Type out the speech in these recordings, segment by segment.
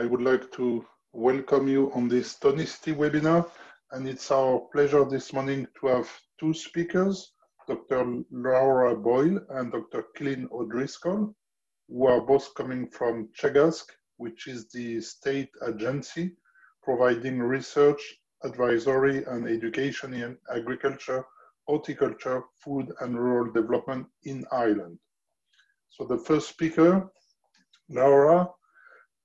I would like to welcome you on this Tonisity webinar. And it's our pleasure this morning to have two speakers, Dr. Laura Boyle and Dr. Keelin O'Driscoll, who are both coming from Teagasc, which is the state agency providing research, advisory, and education in agriculture, horticulture, food, and rural development in Ireland. So the first speaker, Laura,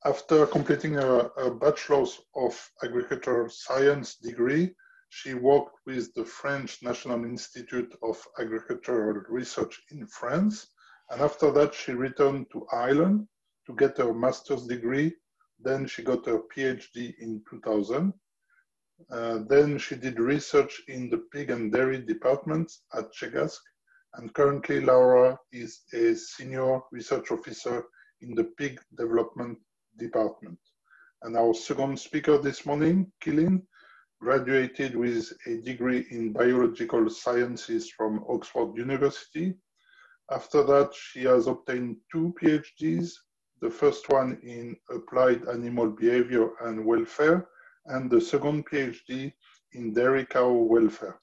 after completing a, a bachelor's of agricultural science degree, she worked with the French National Institute of Agricultural Research in France. And after that, she returned to Ireland to get her master's degree. Then she got her PhD in 2000. Uh, then she did research in the pig and dairy department at Teagasc. And currently, Laura is a senior research officer in the pig development department. And our second speaker this morning, Keelin, graduated with a degree in biological sciences from Oxford University. After that, she has obtained two PhDs, the first one in applied animal behavior and welfare, and the second PhD in dairy cow welfare.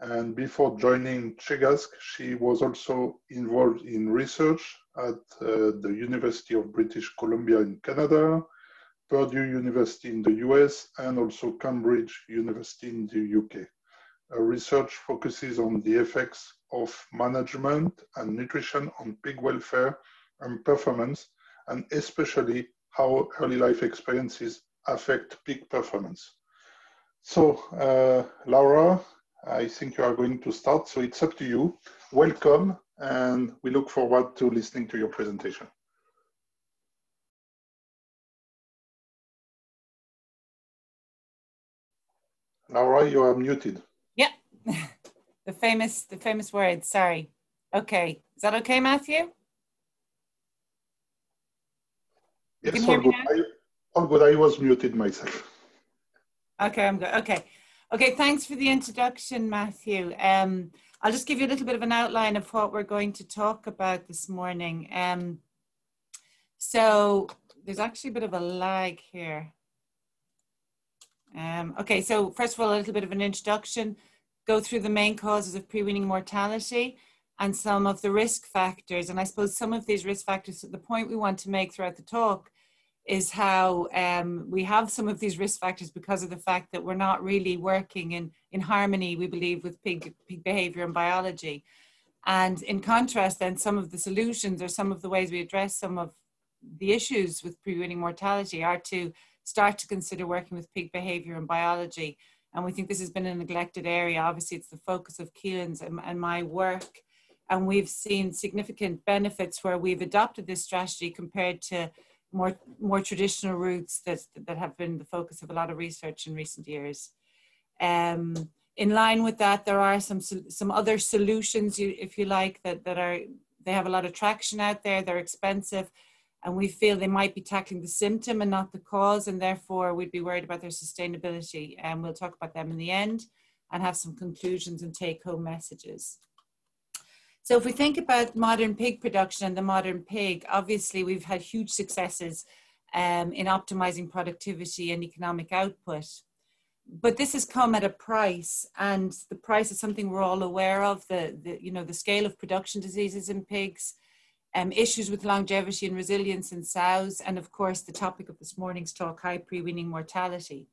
And before joining Teagasc, she was also involved in research at uh, the University of British Columbia in Canada, Purdue University in the US, and also Cambridge University in the UK. Her research focuses on the effects of management and nutrition on pig welfare and performance, and especially how early life experiences affect pig performance. So, uh, Laura, I think you are going to start, so it's up to you. Welcome, and we look forward to listening to your presentation. Laura, you are muted. Yeah, the famous, the famous words. Sorry. Okay, is that okay, Matthew? Yes, all good. I, all good. I was muted myself. Okay, I'm good. Okay. Okay, thanks for the introduction, Matthew. Um, I'll just give you a little bit of an outline of what we're going to talk about this morning. Um, so there's actually a bit of a lag here. Um, okay, so first of all, a little bit of an introduction, go through the main causes of pre-weaning mortality and some of the risk factors. And I suppose some of these risk factors, the point we want to make throughout the talk is how um, we have some of these risk factors because of the fact that we're not really working in, in harmony, we believe, with pig, pig behavior and biology. And in contrast, then some of the solutions or some of the ways we address some of the issues with pre-weaning mortality are to start to consider working with pig behavior and biology. And we think this has been a neglected area. Obviously, it's the focus of Keelin's and, and my work. And we've seen significant benefits where we've adopted this strategy compared to more more traditional routes that that have been the focus of a lot of research in recent years. Um, in line with that, there are some some other solutions, if you like, that that are they have a lot of traction out there. They're expensive, and we feel they might be tackling the symptom and not the cause, and therefore we'd be worried about their sustainability. And we'll talk about them in the end, and have some conclusions and take-home messages. So if we think about modern pig production and the modern pig, obviously we've had huge successes um, in optimizing productivity and economic output. But this has come at a price, and the price is something we're all aware of. The, the you know the scale of production diseases in pigs, um, issues with longevity and resilience in sows, and of course the topic of this morning's talk, high pre-weaning mortality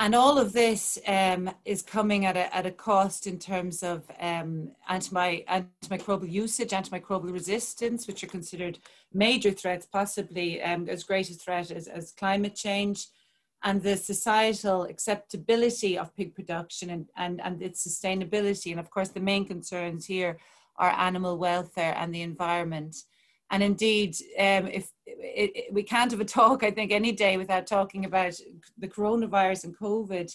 and all of this um, is coming at a, at a cost in terms of um, anti antimicrobial usage, antimicrobial resistance, which are considered major threats, possibly um, as great a threat as, as climate change, and the societal acceptability of pig production and, and, and its sustainability. And of course, the main concerns here are animal welfare and the environment. And indeed, um, if it, it, we can't have a talk, I think, any day without talking about the coronavirus and COVID.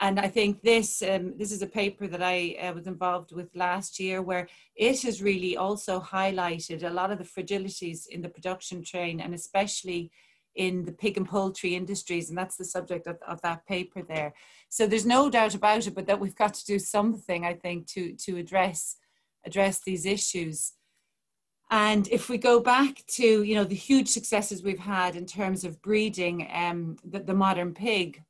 And I think this um, this is a paper that I uh, was involved with last year, where it has really also highlighted a lot of the fragilities in the production chain, and especially in the pig and poultry industries, and that's the subject of, of that paper there. So there's no doubt about it, but that we've got to do something, I think, to to address address these issues. And if we go back to, you know, the huge successes we've had in terms of breeding um, the, the modern pig,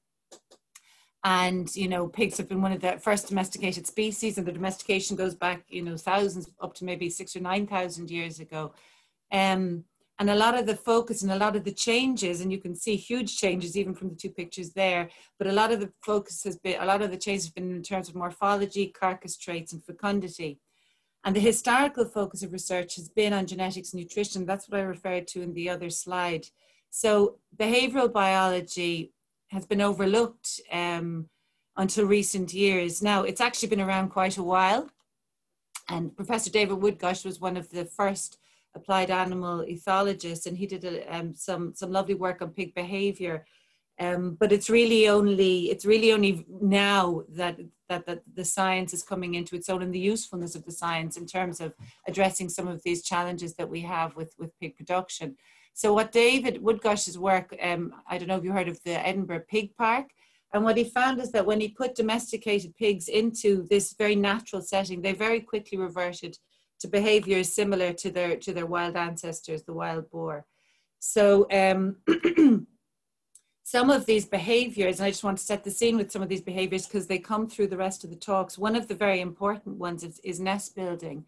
and you know pigs have been one of the first domesticated species and the domestication goes back you know thousands up to maybe six or nine thousand years ago. Um, and a lot of the focus and a lot of the changes and you can see huge changes even from the two pictures there but a lot of the focus has been a lot of the changes have been in terms of morphology carcass traits and fecundity and the historical focus of research has been on genetics and nutrition that's what i referred to in the other slide so behavioral biology has been overlooked um, until recent years. Now, it's actually been around quite a while. And Professor David Wood-Gush was one of the first applied animal ethologists, and he did a, um, some, some lovely work on pig behavior. Um, but it's really only it's really only now that, that that the science is coming into its own and the usefulness of the science in terms of addressing some of these challenges that we have with with pig production. So what David Wood-Gush's work, um, I don't know if you heard of the Edinburgh Pig Park, and what he found is that when he put domesticated pigs into this very natural setting, they very quickly reverted to behaviors similar to their to their wild ancestors, the wild boar. So um, some of these behaviors, and I just want to set the scene with some of these behaviors because they come through the rest of the talks. One of the very important ones is, is nest building.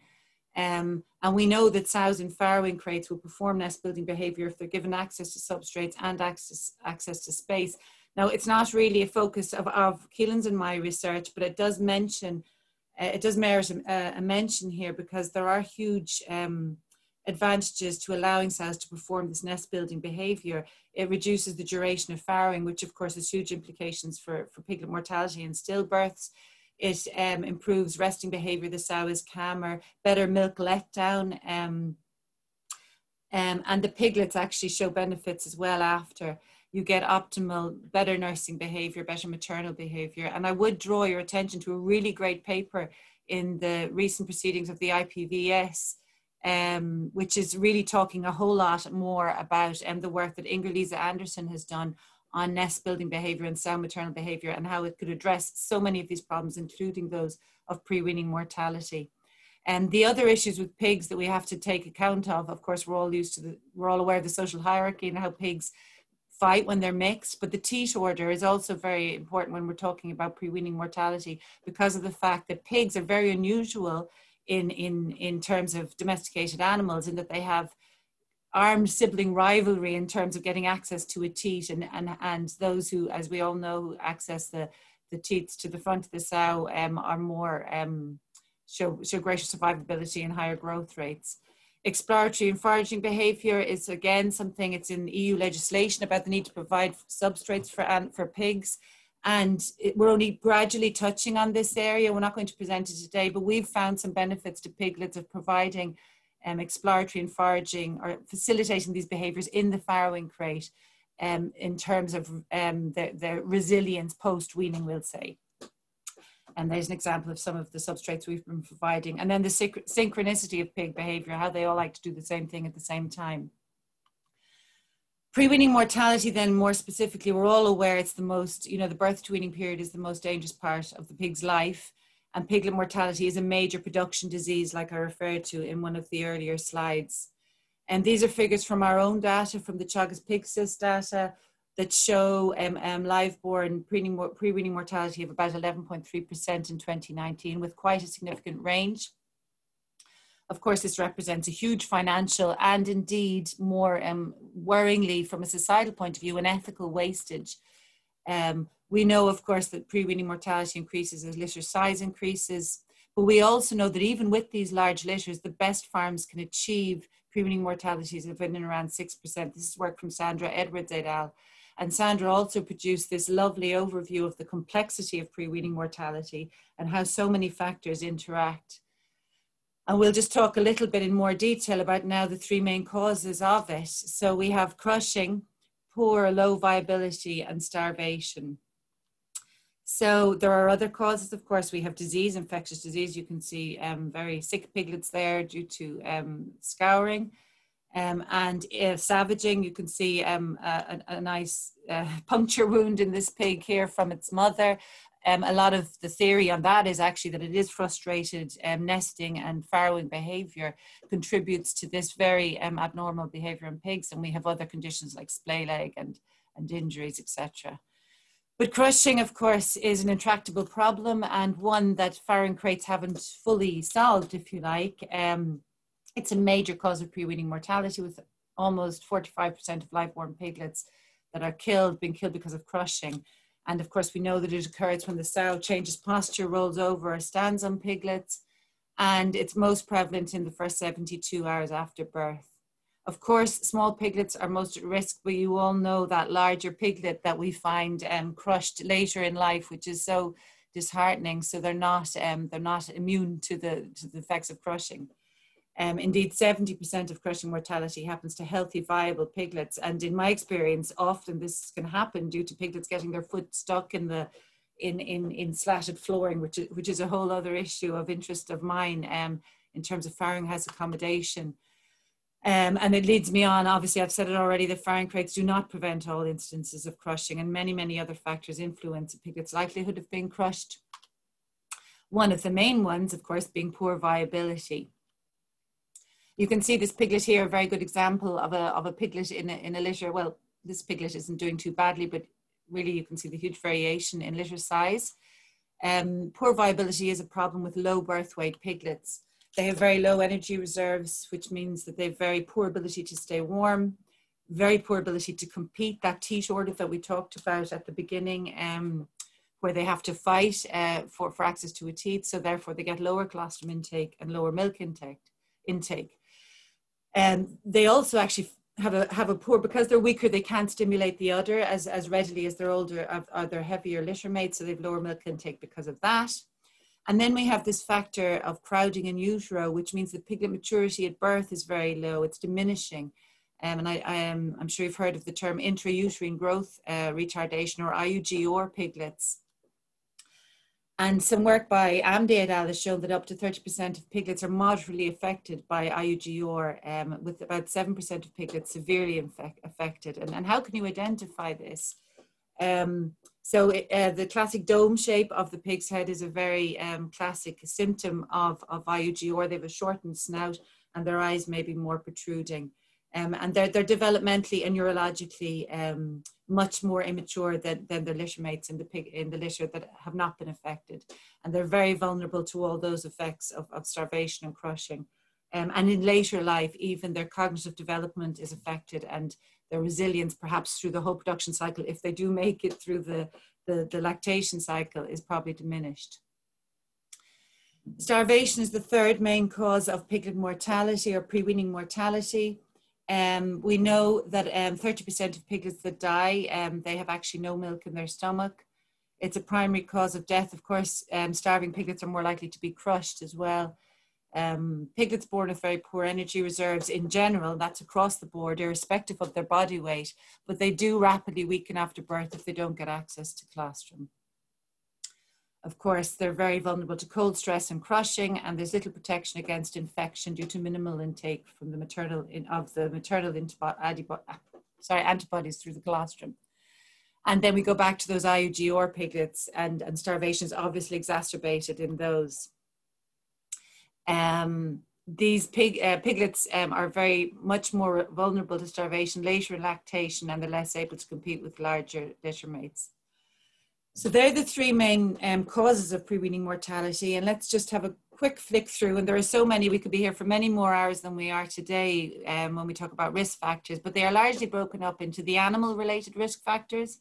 Um, and we know that sows in farrowing crates will perform nest building behavior if they're given access to substrates and access, access to space. Now, it's not really a focus of, of Keelin's and my research, but it does mention, uh, it does merit a, a, mention here because there are huge um, advantages to allowing sows to perform this nest building behavior. It reduces the duration of farrowing, which of course has huge implications for, for piglet mortality and stillbirths. It um, improves resting behavior. The sow is calmer, better milk letdown. Um, um, and the piglets actually show benefits as well after. You get optimal, better nursing behavior, better maternal behavior. And I would draw your attention to a really great paper in the recent proceedings of the IPVS, um, which is really talking a whole lot more about um, the work that Inger-Lise Andersen has done on nest building behavior and sow maternal behavior and how it could address so many of these problems, including those of pre-weaning mortality. And the other issues with pigs that we have to take account of, of course, we're all used to the, we're all aware of the social hierarchy and how pigs fight when they're mixed, but the teat order is also very important when we're talking about pre-weaning mortality because of the fact that pigs are very unusual in, in, in terms of domesticated animals in that they have armed sibling rivalry in terms of getting access to a teat and, and, and those who, as we all know, access the, the teats to the front of the sow um, are more, um, show, show greater survivability and higher growth rates. Exploratory and foraging behaviour is again something, it's in EU legislation about the need to provide substrates for, for pigs. And it, we're only gradually touching on this area. We're not going to present it today, but we've found some benefits to piglets of providing um, exploratory and foraging or facilitating these behaviors in the farrowing crate um, in terms of um, the, the resilience post weaning, we'll say. And there's an example of some of the substrates we've been providing. And then the synchronicity of pig behavior, how they all like to do the same thing at the same time. Pre-weaning mortality then more specifically, we're all aware it's the most, you know, the birth to weaning period is the most dangerous part of the pig's life and piglet mortality is a major production disease, like I referred to in one of the earlier slides. And these are figures from our own data, from the Teagasc PigSys data, that show um, um, live-born pre-weaning mortality of about 11.3% in 2019, with quite a significant range. Of course, this represents a huge financial and indeed more um, worryingly from a societal point of view, an ethical wastage. Um, we know, of course, that pre-weaning mortality increases as litter size increases, but we also know that even with these large litters, the best farms can achieve pre-weaning mortalities of in and around 6%. This is work from Sandra Edwards et al. And Sandra also produced this lovely overview of the complexity of pre-weaning mortality and how so many factors interact. And we'll just talk a little bit in more detail about now the three main causes of it. So we have crushing, poor, low viability, and starvation. So there are other causes, of course. We have disease, infectious disease. You can see um, very sick piglets there due to um, scouring. Um, and uh, savaging, you can see um, a, a, nice uh, puncture wound in this pig here from its mother. Um, a lot of the theory on that is actually that it is frustrated um, nesting and farrowing behavior contributes to this very um, abnormal behavior in pigs. And we have other conditions like splay leg and, and injuries, etc. But crushing, of course, is an intractable problem and one that farrowing crates haven't fully solved, if you like. Um, it's a major cause of pre-weaning mortality with almost 45% of live-born piglets that are killed, being killed because of crushing. And of course, we know that it occurs when the sow changes posture, rolls over, or stands on piglets. And it's most prevalent in the first 72 hours after birth. Of course, small piglets are most at risk, but you all know that larger piglet that we find um, crushed later in life, which is so disheartening. So they're not um, they're not immune to the to the effects of crushing. Um, indeed, 70% of crushing mortality happens to healthy, viable piglets. And in my experience, often this can happen due to piglets getting their foot stuck in the in in, in slatted flooring, which is, which is a whole other issue of interest of mine um, in terms of farrowing house accommodation. Um, and it leads me on, obviously I've said it already, that farrowing crates do not prevent all instances of crushing and many, many other factors influence a piglet's likelihood of being crushed. One of the main ones, of course, being poor viability. You can see this piglet here, a very good example of a, of a piglet in a, in a litter. Well, this piglet isn't doing too badly, but really you can see the huge variation in litter size. Um, poor viability is a problem with low birth weight piglets. They have very low energy reserves, which means that they have very poor ability to stay warm, very poor ability to compete. That teat order that we talked about at the beginning, um, where they have to fight uh, for, for access to a teat, so therefore they get lower colostrum intake and lower milk intake. intake. Um, they also actually have a have a poor because they're weaker. They can't stimulate the udder as as readily as their older or their heavier litter mates, so they've lower milk intake because of that. And then we have this factor of crowding in utero, which means the piglet maturity at birth is very low. It's diminishing. Um, and I, I am, I'm sure you've heard of the term intrauterine growth uh, retardation or IUGR piglets. And some work by Amdi et al. has shown that up to 30% of piglets are moderately affected by IUGR, um, with about 7% of piglets severely infect, affected. And, and how can you identify this? Um, so uh, the classic dome shape of the pig's head is a very um, classic symptom of, of IUGR. They have a shortened snout and their eyes may be more protruding. Um, and they're, they're developmentally and neurologically um, much more immature than, than their litter mates in the pig in the litter that have not been affected, and they're very vulnerable to all those effects of, of starvation and crushing. Um, and in later life, even their cognitive development is affected, and their resilience, perhaps through the whole production cycle, if they do make it through the, the, the lactation cycle, is probably diminished. Starvation is the third main cause of piglet mortality or pre-weaning mortality. Um, we know that 30% um, of piglets that die, um, they have actually no milk in their stomach. It's a primary cause of death. Of course, um, starving piglets are more likely to be crushed as well. Um, piglets born with very poor energy reserves in general, that's across the board, irrespective of their body weight, but they do rapidly weaken after birth if they don't get access to colostrum. Of course, they're very vulnerable to cold stress and crushing, and there's little protection against infection due to minimal intake from the maternal in, of the maternal sorry, antibodies through the colostrum. And then we go back to those IUGR piglets, and, and starvation is obviously exacerbated in those. Um, these pig, uh, piglets um, are very much more vulnerable to starvation later in lactation, and they're less able to compete with larger litter mates. So they're the three main um, causes of pre-weaning mortality. And let's just have a quick flick through. And there are so many, we could be here for many more hours than we are today um, when we talk about risk factors, but they are largely broken up into the animal related risk factors,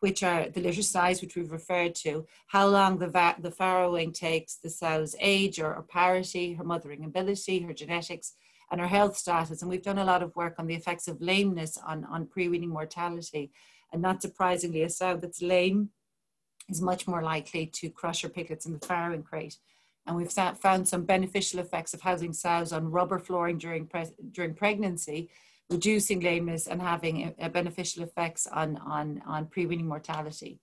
which are the litter size, which we've referred to, how long the, va- the farrowing takes, the sow's age or, or parity, her mothering ability, her genetics, and her health status. And we've done a lot of work on the effects of lameness on, on pre-weaning mortality. And not surprisingly, a sow that's lame is much more likely to crush her piglets in the farrowing crate. And we've found some beneficial effects of housing sows on rubber flooring during, during pregnancy, reducing lameness and having a, a beneficial effects on, on, on pre-weaning mortality.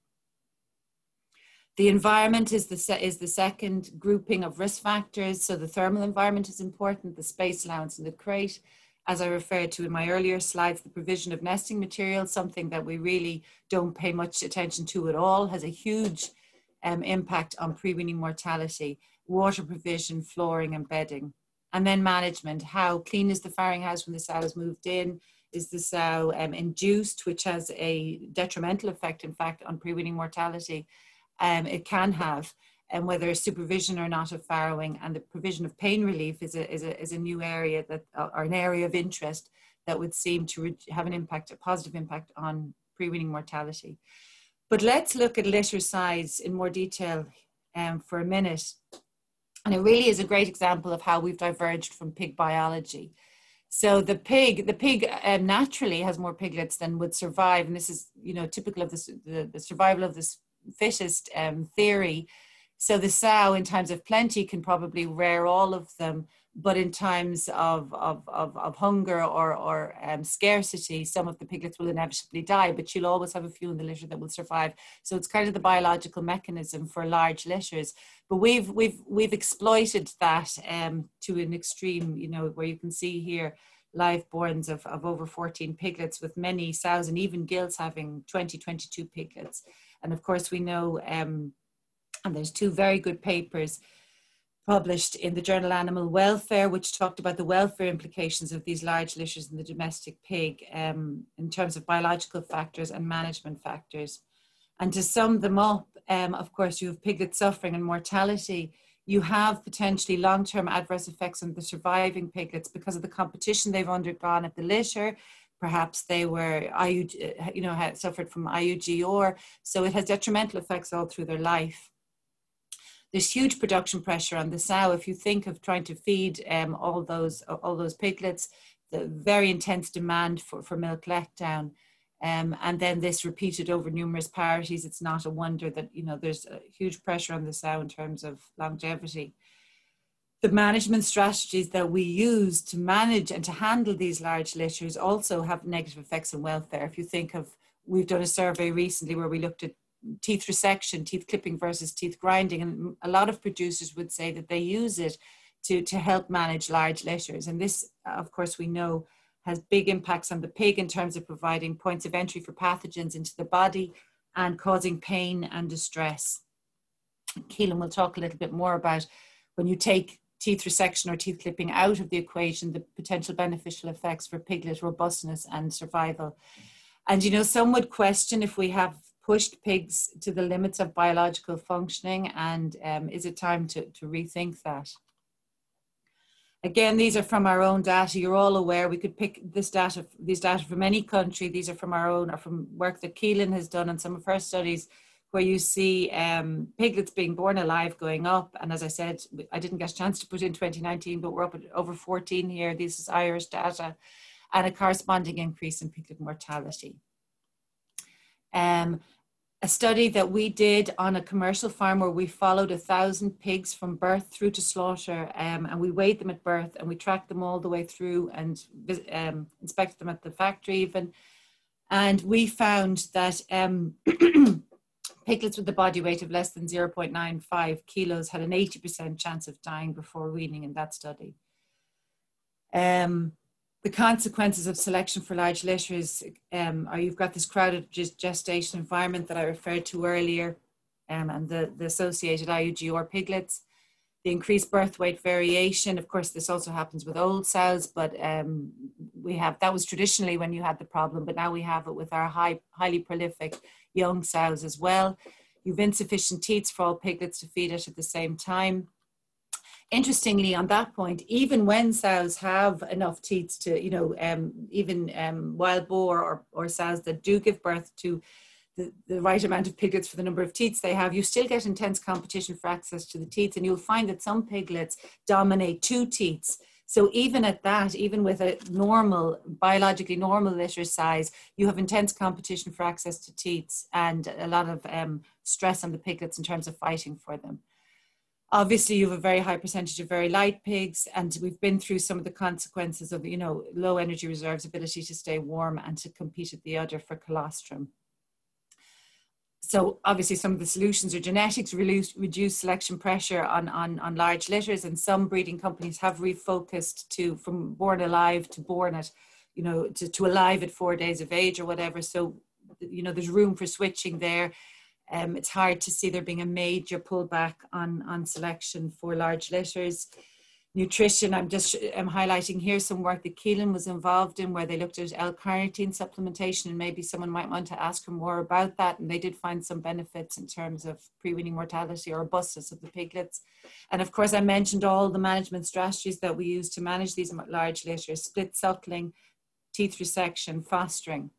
The environment is the, is the second grouping of risk factors. So the thermal environment is important, the space allowance in the crate, as I referred to in my earlier slides, the provision of nesting material, something that we really don't pay much attention to at all, has a huge um, impact on pre-weaning mortality, water provision, flooring and bedding. And then management, how clean is the farrowing house when the sow is moved in? Is the sow um, induced, which has a detrimental effect, in fact, on pre-weaning mortality? Um, it can have and whether supervision or not of farrowing and the provision of pain relief is a, is a, is a new area that, or an area of interest that would seem to have an impact, a positive impact on pre-weaning mortality. But let's look at litter size in more detail um, for a minute. And it really is a great example of how we've diverged from pig biology. So the pig, the pig um, naturally has more piglets than would survive, and this is, you know, typical of the, the survival of this fittest um, theory so the sow, in times of plenty, can probably rear all of them, but in times of, of, of, of hunger or, or um, scarcity, some of the piglets will inevitably die, but you'll always have a few in the litter that will survive. So it's kind of the biological mechanism for large litters. But we've, we've, we've exploited that um, to an extreme, you know, where you can see here live borns of, of over 14 piglets with many sows and even gilts having 20, 22 piglets. And of course we know um, and there's two very good papers published in the journal Animal Welfare, which talked about the welfare implications of these large litters in the domestic pig um, in terms of biological factors and management factors. And to sum them up, um, of course, you have piglet suffering and mortality. You have potentially long-term adverse effects on the surviving piglets because of the competition they've undergone at the litter. Perhaps they were, IUG, you know, had suffered from IUGR. So it has detrimental effects all through their life there's huge production pressure on the sow. If you think of trying to feed um, all those all those piglets, the very intense demand for, for milk letdown. Um, and then this repeated over numerous parities, it's not a wonder that you know there's a huge pressure on the sow in terms of longevity. The management strategies that we use to manage and to handle these large litters also have negative effects on welfare. If you think of, we've done a survey recently where we looked at teeth resection, teeth clipping versus teeth grinding. And a lot of producers would say that they use it to, to help manage large litters. And this, of course, we know has big impacts on the pig in terms of providing points of entry for pathogens into the body and causing pain and distress. Keelin will talk a little bit more about when you take teeth resection or teeth clipping out of the equation, the potential beneficial effects for piglet robustness and survival. And you know, some would question if we have pushed pigs to the limits of biological functioning and um, is it time to, to rethink that? Again, these are from our own data. You're all aware we could pick this data, these data from any country. These are from our own or from work that Keelin has done on some of her studies where you see um, piglets being born alive going up. And as I said, I didn't get a chance to put in 2019, but we're up at over 14 here. This is Irish data and a corresponding increase in piglet mortality. Um, a study that we did on a commercial farm where we followed a thousand pigs from birth through to slaughter um, and we weighed them at birth and we tracked them all the way through and um, inspected them at the factory even. And we found that um, piglets with a body weight of less than 0.95 kilos had an 80% chance of dying before weaning in that study. Um, the consequences of selection for large litters um, are you've got this crowded gestation environment that I referred to earlier um, and the, the associated IUGR piglets, the increased birth weight variation. Of course, this also happens with old sows, but um, we have, that was traditionally when you had the problem, but now we have it with our high, highly prolific young sows as well. You've insufficient teats for all piglets to feed it at the same time interestingly, on that point, even when sows have enough teats to, you know, um, even um, wild boar or, or sows that do give birth to the, the right amount of piglets for the number of teats they have, you still get intense competition for access to the teats. And you'll find that some piglets dominate two teats. So even at that, even with a normal, biologically normal litter size, you have intense competition for access to teats and a lot of um, stress on the piglets in terms of fighting for them. Obviously, you have a very high percentage of very light pigs, and we've been through some of the consequences of, you know, low energy reserves, ability to stay warm and to compete at the udder for colostrum. so obviously some of the solutions are genetics, reduce, reduce selection pressure on, on, on large litters, and some breeding companies have refocused to from born alive to born at, you know, to, to alive at four days of age or whatever. So, you know, there's room for switching there. Um, it's hard to see there being a major pullback on, on selection for large litters nutrition. I'm just I'm highlighting here some work that Keelin was involved in where they looked at L-carnitine supplementation and maybe someone might want to ask her more about that. And they did find some benefits in terms of pre-weaning mortality or robustness of the piglets. And of course, I mentioned all the management strategies that we use to manage these large litters, split suckling, teeth resection, fostering.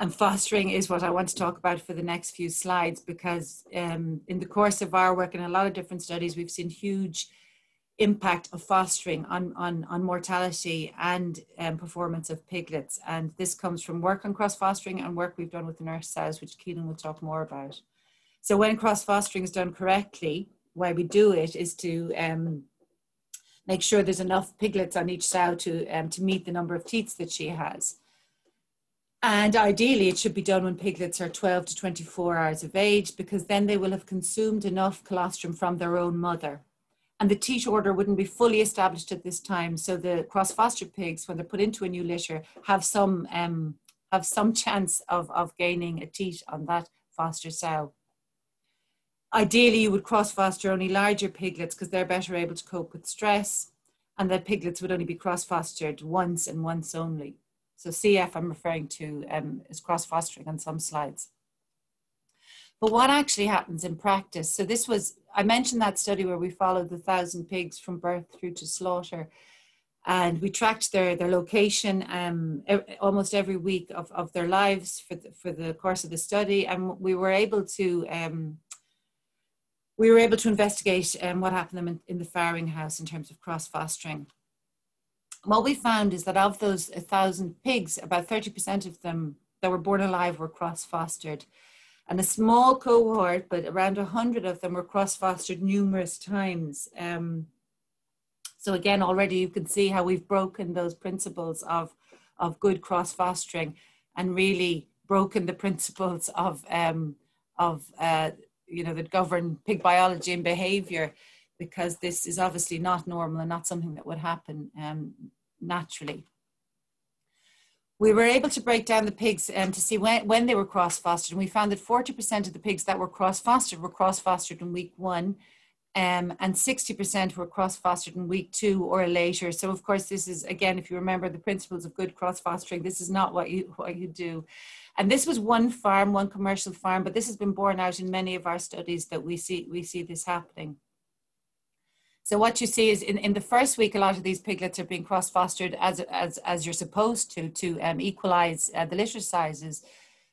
And fostering is what I want to talk about for the next few slides because um, in the course of our work in a lot of different studies, we've seen huge impact of fostering on, on, on mortality and um, performance of piglets. And this comes from work on cross fostering and work we've done with the nurse sows, which Keelin will talk more about. So when cross fostering is done correctly, why we do it is to um, make sure there's enough piglets on each sow to, um, to meet the number of teats that she has. And ideally, it should be done when piglets are 12 to 24 hours of age because then they will have consumed enough colostrum from their own mother and the teat order wouldn't be fully established at this time. So the cross-fostered pigs, when they're put into a new litter, have some um, have some chance of, of gaining a teat on that foster sow. Ideally, you would cross-foster only larger piglets because they're better able to cope with stress, and the piglets would only be cross-fostered once and once only. So CF I'm referring to um, is cross-fostering on some slides. But what actually happens in practice? So this was, I mentioned that study where we followed the thousand pigs from birth through to slaughter. And we tracked their, their location um, almost every week of, of their lives for the, for the course of the study. And we were able to, um, we were able to investigate um, what happened in, in the farrowing house in terms of cross fostering. What we found is that of those 1,000 pigs, about 30% of them that were born alive were cross fostered and a small cohort, but around 100 of them were cross-fostered numerous times. Um, so again, already you can see how we've broken those principles of, of good cross-fostering and really broken the principles of, um, of uh, you know, that govern pig biology and behavior because this is obviously not normal and not something that would happen um, naturally we were able to break down the pigs um, to see when, when they were cross fostered. And we found that 40% of the pigs that were cross fostered were cross fostered in week one, um, and 60% were cross fostered in week two or later. So, of course, this is again, if you remember the principles of good cross fostering, this is not what you, what you do. And this was one farm, one commercial farm, but this has been borne out in many of our studies that we see, we see this happening. So what you see is in, in the first week, a lot of these piglets are being cross-fostered as, as, as you're supposed to, to um, equalize uh, the litter sizes.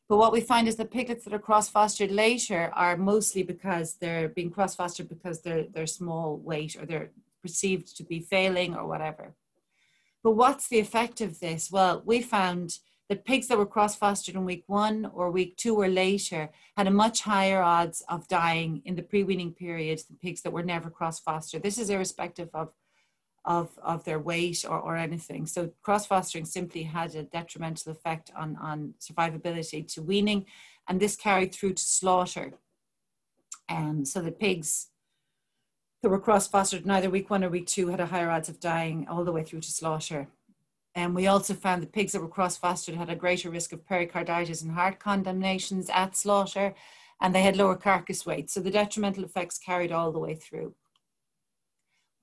But what we find is the piglets that are cross-fostered later are mostly because they're being cross-fostered because they're, they're small weight or they're perceived to be failing or whatever. But what's the effect of this? Well, we found that pigs that were cross-fostered in week one or week two or later had a much higher odds of dying in the pre-weaning period than pigs that were never cross-fostered. This is irrespective of, of, of their weight or, or anything. So cross-fostering simply had a detrimental effect on, on survivability to weaning, and this carried through to slaughter. And um, so the pigs that were cross-fostered in either week one or week two had a higher odds of dying all the way through to slaughter. And we also found that pigs that were cross-fostered had a greater risk of pericarditis and heart condemnations at slaughter, and they had lower carcass weight. So the detrimental effects carried all the way through.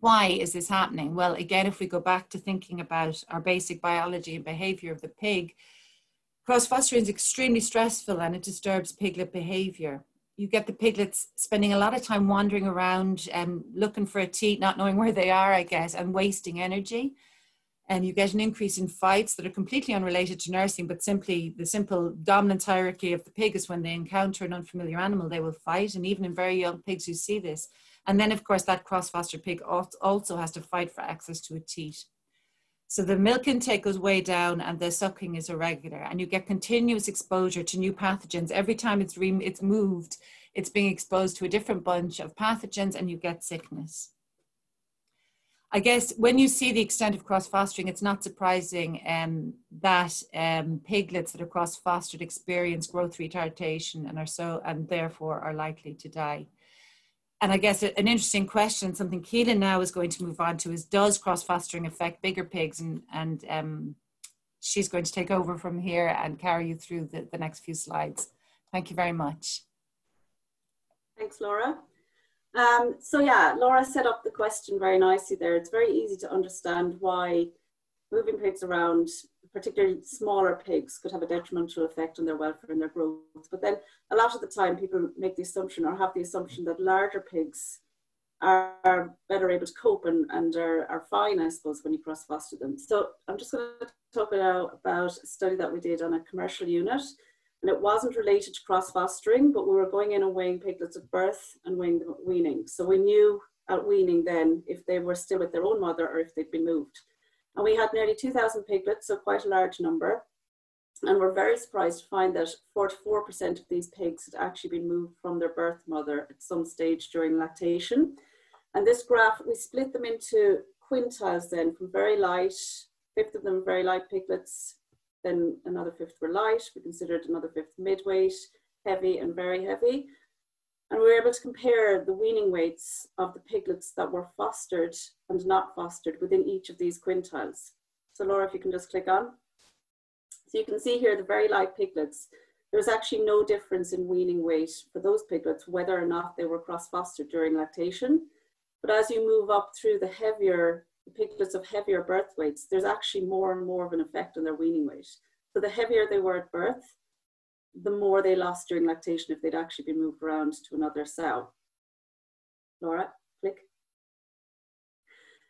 Why is this happening? Well, again, if we go back to thinking about our basic biology and behavior of the pig, cross-fostering is extremely stressful and it disturbs piglet behavior. You get the piglets spending a lot of time wandering around and um, looking for a teat, not knowing where they are, I guess, and wasting energy and you get an increase in fights that are completely unrelated to nursing, but simply the simple dominance hierarchy of the pig is when they encounter an unfamiliar animal, they will fight. And even in very young pigs, you see this. And then, of course, that cross foster pig also has to fight for access to a teat. So the milk intake goes way down and the sucking is irregular, and you get continuous exposure to new pathogens. Every time it's, re- it's moved, it's being exposed to a different bunch of pathogens, and you get sickness. I guess when you see the extent of cross fostering, it's not surprising um, that um, piglets that are cross fostered experience growth retardation and are so and therefore are likely to die. And I guess an interesting question, something Keelin now is going to move on to, is does cross fostering affect bigger pigs? And and um, she's going to take over from here and carry you through the, the next few slides. Thank you very much. Thanks, Laura. Um, so yeah, Laura set up the question very nicely there. It's very easy to understand why moving pigs around, particularly smaller pigs, could have a detrimental effect on their welfare and their growth. But then a lot of the time people make the assumption or have the assumption that larger pigs are, better able to cope and, and are, are fine, I suppose, when you cross foster them. So I'm just going to talk now about a study that we did on a commercial unit and it wasn't related to cross fostering, but we were going in and weighing piglets at birth and weighing them at weaning. So we knew at weaning then if they were still with their own mother or if they'd been moved. And we had nearly 2,000 piglets, so quite a large number. And we're very surprised to find that 44% of these pigs had actually been moved from their birth mother at some stage during lactation. And this graph, we split them into quintiles then from very light, fifth of them very light piglets, then another fifth were light. We considered another fifth midweight, heavy and very heavy. And we were able to compare the weaning weights of the piglets that were fostered and not fostered within each of these quintiles. So Laura, if you can just click on. So you can see here the very light piglets. There's actually no difference in weaning weight for those piglets, whether or not they were cross-fostered during lactation. But as you move up through the heavier piglets of heavier birth weights, there's actually more and more of an effect on their weaning weight. So the heavier they were at birth, the more they lost during lactation if they'd actually been moved around to another sow. Laura, click.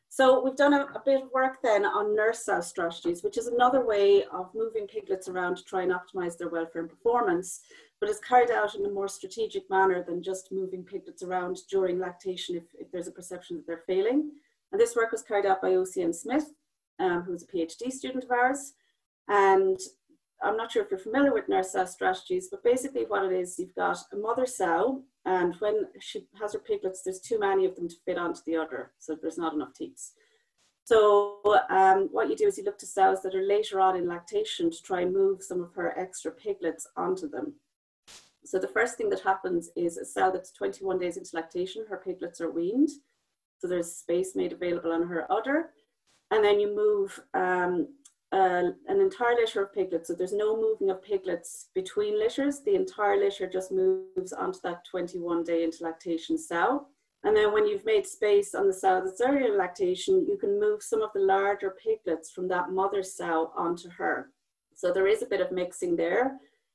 So we've done a, a, bit of work then on nurse sow strategies, which is another way of moving piglets around to try and optimize their welfare and performance, but is carried out in a more strategic manner than just moving piglets around during lactation if, if there's a perception that they're failing. And this work was carried out by Océane Schmitt, um, who's a PhD student of ours. And I'm not sure if you're familiar with nurse sow strategies, but basically what it is, you've got a mother sow, and when she has her piglets, there's too many of them to fit onto the udder, so there's not enough teats. So um, what you do is you look to cells that are later on in lactation to try and move some of her extra piglets onto them. So the first thing that happens is a cell that's 21 days into lactation, her piglets are weaned. So there's space made available on her udder. And then you move um, uh, an entire litter of piglets. So there's no moving of piglets between litters. The entire litter just moves onto that 21 day into lactation sow. And then when you've made space on the sow that's earlier in lactation, you can move some of the larger piglets from that mother sow onto her. So there is a bit of mixing there,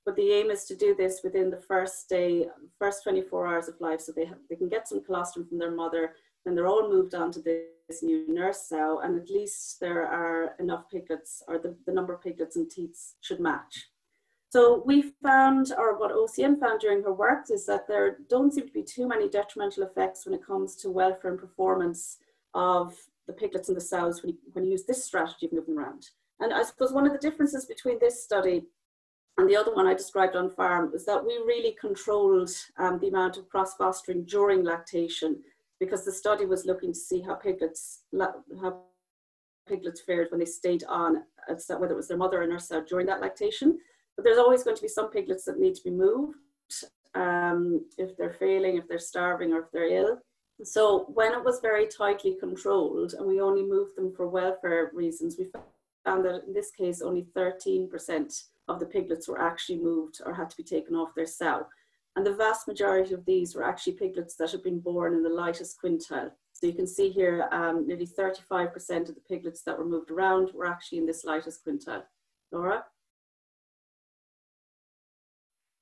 but the aim is to do this within the first day, first 24 hours of life. So they, have, they can get some colostrum from their mother then they're all moved on to this new nurse sow, and at least there are enough piglets, or the, the number of piglets and teats should match. So we found, or what Océane found during her work, is that there don't seem to be too many detrimental effects when it comes to welfare and performance of the piglets and the sows when you, when you use this strategy of moving around. And I suppose one of the differences between this study and the other one I described on farm was that we really controlled um, the amount of cross fostering during lactation because the study was looking to see how piglets how piglets fared when they stayed on, whether it was their mother or nurse during that lactation. But there's always going to be some piglets that need to be moved um, if they're failing, if they're starving, or if they're ill. So when it was very tightly controlled and we only moved them for welfare reasons, we found that in this case only 13% of the piglets were actually moved or had to be taken off their sow. And the vast majority of these were actually piglets that had been born in the lightest quintile. So you can see here, um, nearly 35% of the piglets that were moved around were actually in this lightest quintile. Laura?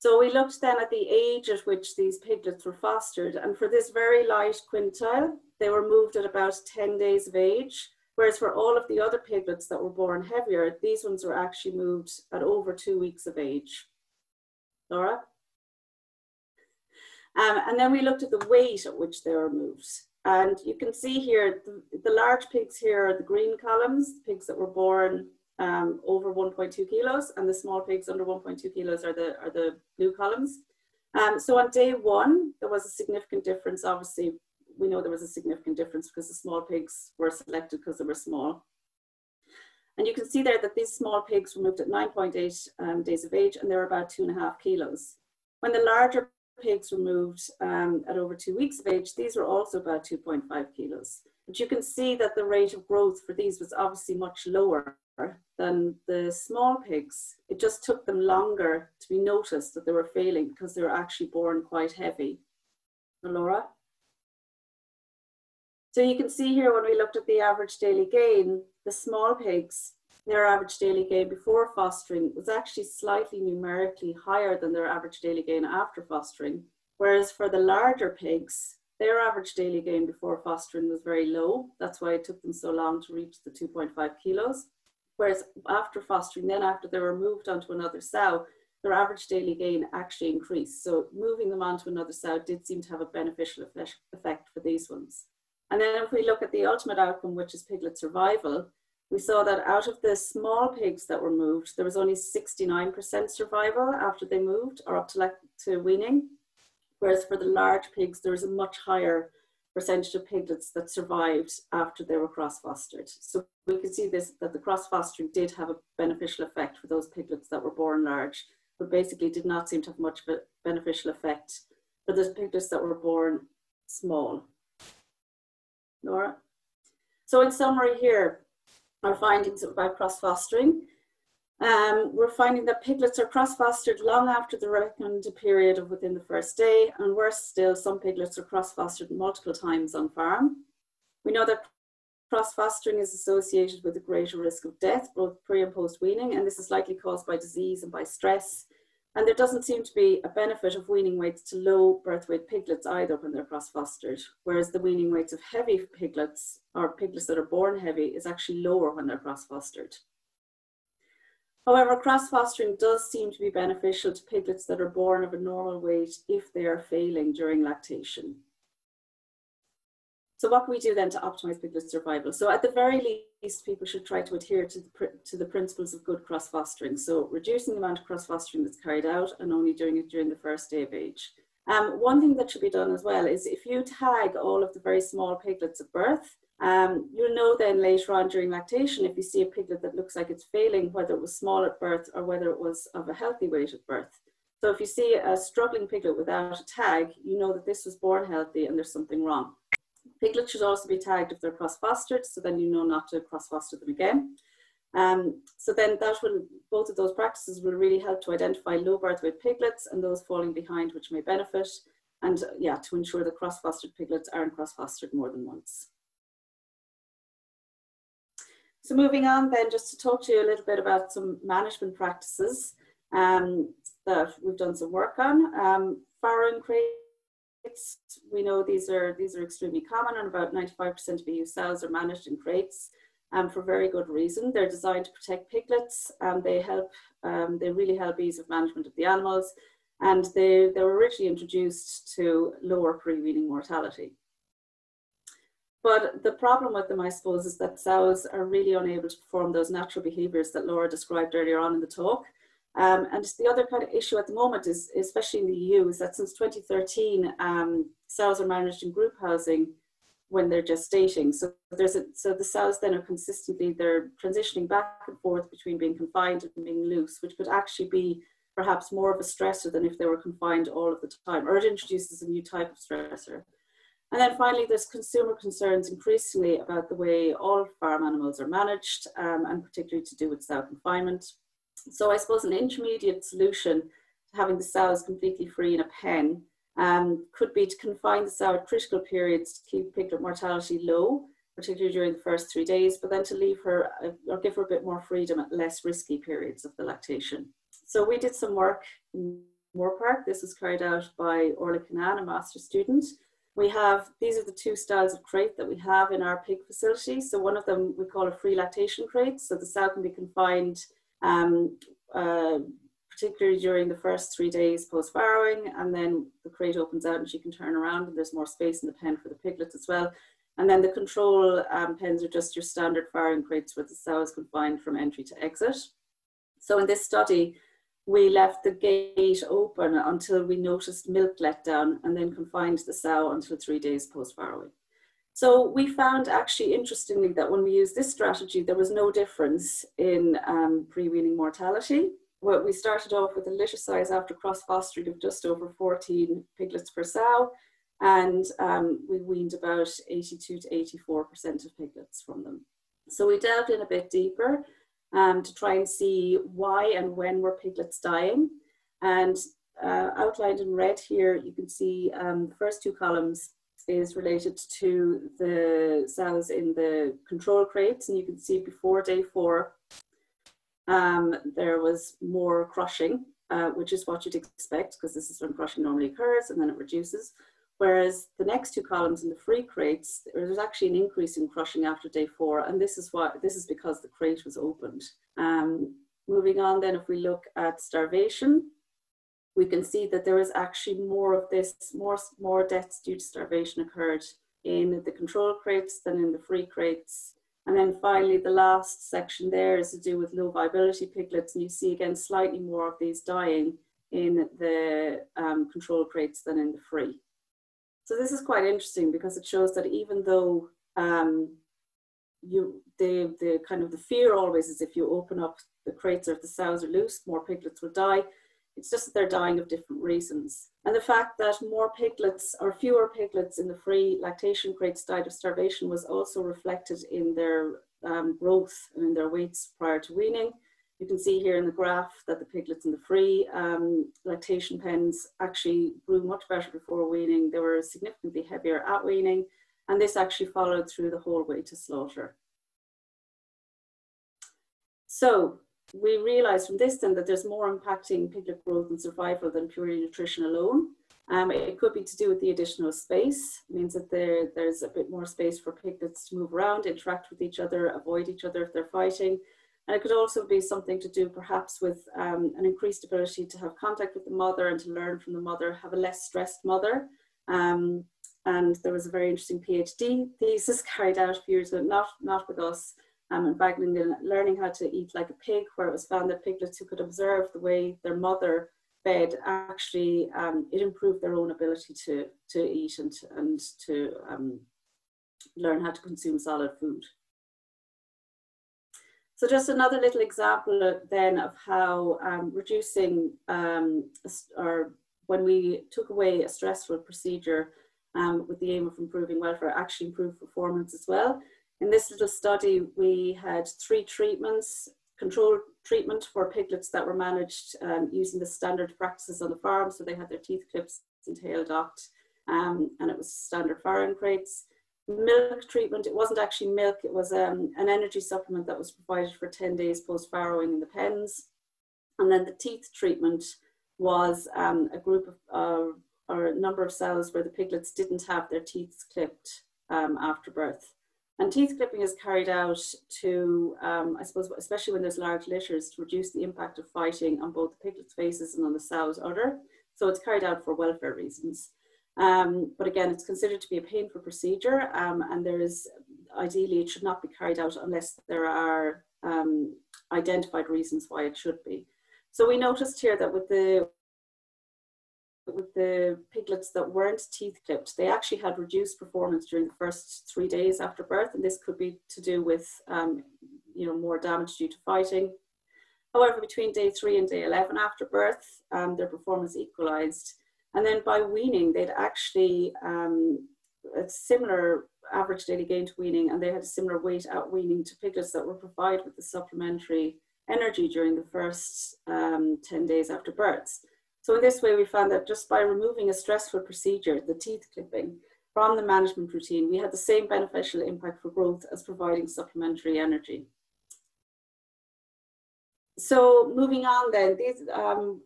So we looked then at the age at which these piglets were fostered. And for this very light quintile, they were moved at about 10 days of age. Whereas for all of the other piglets that were born heavier, these ones were actually moved at over two weeks of age. Laura? Um, and then we looked at the weight at which they were moved. And you can see here, the, the large pigs here are the green columns, pigs that were born um, over 1.2 kilos, and the small pigs under 1.2 kilos are the, are the blue columns. Um, so on day one, there was a significant difference, obviously, we know there was a significant difference because the small pigs were selected because they were small. And you can see there that these small pigs were moved at 9.8 um, days of age and they were about two and a half kilos. When the larger pigs removed um, at over two weeks of age, these were also about 2.5 kilos. But you can see that the rate of growth for these was obviously much lower than the small pigs. It just took them longer to be noticed that they were failing because they were actually born quite heavy. Laura? So you can see here when we looked at the average daily gain, the small pigs, their average daily gain before fostering was actually slightly numerically higher than their average daily gain after fostering. Whereas for the larger pigs, their average daily gain before fostering was very low. That's why it took them so long to reach the 2.5 kilos. Whereas after fostering, then after they were moved onto another sow, their average daily gain actually increased. So moving them onto another sow did seem to have a beneficial effect for these ones. And then if we look at the ultimate outcome, which is piglet survival, we saw that out of the small pigs that were moved, there was only 69% survival after they moved or up to, to weaning. Whereas for the large pigs, there was a much higher percentage of piglets that survived after they were cross-fostered. So we can see this, that the cross-fostering did have a beneficial effect for those piglets that were born large, but basically did not seem to have much of a beneficial effect for those piglets that were born small. Nora? So in summary here, our findings about cross-fostering. Um, we're finding that piglets are cross-fostered long after the recommended period of within the first day, and worse still, some piglets are cross-fostered multiple times on farm. We know that cross-fostering is associated with a greater risk of death, both pre and post weaning, and this is likely caused by disease and by stress. And there doesn't seem to be a benefit of weaning weights to low birth weight piglets either when they're cross fostered, whereas the weaning weights of heavy piglets or piglets that are born heavy is actually lower when they're cross fostered. However, cross fostering does seem to be beneficial to piglets that are born of a normal weight if they are failing during lactation. So what can we do then to optimize piglet survival? So at the very least, people should try to adhere to the, to the principles of good cross-fostering. So reducing the amount of cross-fostering that's carried out and only doing it during the first day of age. Um, one thing that should be done as well is if you tag all of the very small piglets at birth, um, you'll know then later on during lactation if you see a piglet that looks like it's failing, whether it was small at birth or whether it was of a healthy weight at birth. So if you see a struggling piglet without a tag, you know that this was born healthy and there's something wrong. Piglets should also be tagged if they're cross-fostered, so then you know not to cross-foster them again. Um, so then that will, both of those practices will really help to identify low birth weight piglets and those falling behind which may benefit. And yeah, to ensure that cross-fostered piglets aren't cross-fostered more than once. So moving on then, just to talk to you a little bit about some management practices um, that we've done some work on. Um, farrowing crate we know these are these are extremely common, and about 95% of EU sows are managed in crates, um, for very good reason. They're designed to protect piglets, and they help. Um, they really help ease of management of the animals, and they they were originally introduced to lower pre-weaning mortality. But the problem with them, I suppose, is that sows are really unable to perform those natural behaviours that Laura described earlier on in the talk. Um, and the other kind of issue at the moment is, especially in the EU, is that since 2013, um, sows are managed in group housing when they're gestating. So there's a, so the sows then are consistently they're transitioning back and forth between being confined and being loose, which could actually be perhaps more of a stressor than if they were confined all of the time, or it introduces a new type of stressor. And then finally, there's consumer concerns increasingly about the way all farm animals are managed, um, and particularly to do with sow confinement. So I suppose an intermediate solution to having the sows completely free in a pen um, could be to confine the sow at critical periods to keep piglet mortality low, particularly during the first three days, but then to leave her uh, or give her a bit more freedom at less risky periods of the lactation. So we did some work in Moorepark. This was carried out by Orla Canan, a master student. We have, these are the two styles of crate that we have in our pig facility. So one of them we call a free lactation crate. So the sow can be confined um, uh, particularly during the first three days post farrowing. And then the crate opens out and she can turn around and there's more space in the pen for the piglets as well. And then the control um, pens are just your standard farrowing crates where the sow is confined from entry to exit. So in this study, we left the gate open until we noticed milk let down and then confined the sow until three days post farrowing. So we found actually interestingly that when we used this strategy, there was no difference in um, pre-weaning mortality. Well, we started off with a litter size after cross fostering of just over 14 piglets per sow, and um, we weaned about 82 to 84% of piglets from them. So we delved in a bit deeper um, to try and see why and when were piglets dying. And uh, outlined in red here, you can see um, the first two columns is related to the cells in the control crates. And you can see before day four, um, there was more crushing, uh, which is what you'd expect because this is when crushing normally occurs and then it reduces. Whereas the next two columns in the free crates, there's actually an increase in crushing after day four. And this is why, this is because the crate was opened. Um, moving on then, if we look at starvation, we can see that there is actually more of this, more, more deaths due to starvation occurred in the control crates than in the free crates. And then finally, the last section there is to do with low viability piglets. And you see again, slightly more of these dying in the um, control crates than in the free. So this is quite interesting because it shows that even though um, you, the, the kind of the fear always is if you open up the crates or if the sows are loose, more piglets will die. It's just that they're dying of different reasons. And the fact that more piglets or fewer piglets in the free lactation crates died of starvation was also reflected in their um, growth and in their weights prior to weaning. You can see here in the graph that the piglets in the free um, lactation pens actually grew much better before weaning. They were significantly heavier at weaning, and this actually followed through the whole way to slaughter. So we realized from this then that there's more impacting piglet growth and survival than purely nutrition alone. Um, it could be to do with the additional space, it means that there, there's a bit more space for piglets to move around, interact with each other, avoid each other if they're fighting. And it could also be something to do perhaps with um, an increased ability to have contact with the mother and to learn from the mother, have a less stressed mother. Um, and there was a very interesting PhD thesis carried out a few years ago, not, not with us, um, in Wageningen, learning how to eat like a pig, where it was found that piglets who could observe the way their mother fed actually um, it improved their own ability to to eat and and to um, learn how to consume solid food. So just another little example then of how um, reducing um, or when we took away a stressful procedure um, with the aim of improving welfare actually improved performance as well. In this little study, we had three treatments, control treatment for piglets that were managed um, using the standard practices on the farm. So they had their teeth clips and tail docked, um, and it was standard farrowing crates. Milk treatment, it wasn't actually milk, it was um, an energy supplement that was provided for 10 days post farrowing in the pens. And then the teeth treatment was um, a group of, uh, or a number of cells where the piglets didn't have their teeth clipped um, after birth. And teeth clipping is carried out to, um, I suppose, especially when there's large litters, to reduce the impact of fighting on both the piglets' faces and on the sow's udder. So it's carried out for welfare reasons. Um, but again, it's considered to be a painful procedure, um, and there is ideally it should not be carried out unless there are um, identified reasons why it should be. So we noticed here that with the with the piglets that weren't teeth clipped, they actually had reduced performance during the first three days after birth, and this could be to do with, um, you know, more damage due to fighting. However, between day three and day 11 after birth, um, their performance equalized. And then by weaning, they'd actually um, a similar average daily gain to weaning, and they had a similar weight at weaning to piglets that were provided with the supplementary energy during the first um, 10 days after births. So in this way, we found that just by removing a stressful procedure, the teeth clipping, from the management routine, we had the same beneficial impact for growth as providing supplementary energy. So moving on then, these, um,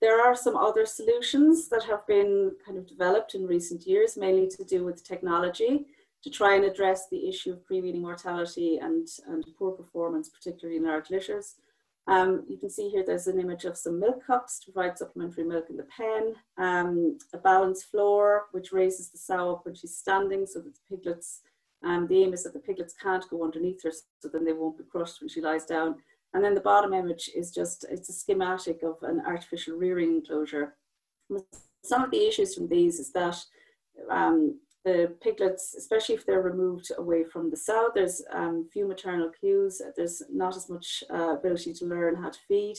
there are some other solutions that have been kind of developed in recent years, mainly to do with technology, to try and address the issue of pre-weaning mortality and, and poor performance, particularly in large litters. Um, you can see here there's an image of some milk cups to provide supplementary milk in the pen, um, a balanced floor which raises the sow up when she's standing so that the piglets, um, the aim is that the piglets can't go underneath her so then they won't be crushed when she lies down. And then the bottom image is just, it's a schematic of an artificial rearing enclosure. Some of the issues from these is that um, the piglets, especially if they're removed away from the sow, there's um, few maternal cues. There's not as much uh, ability to learn how to feed.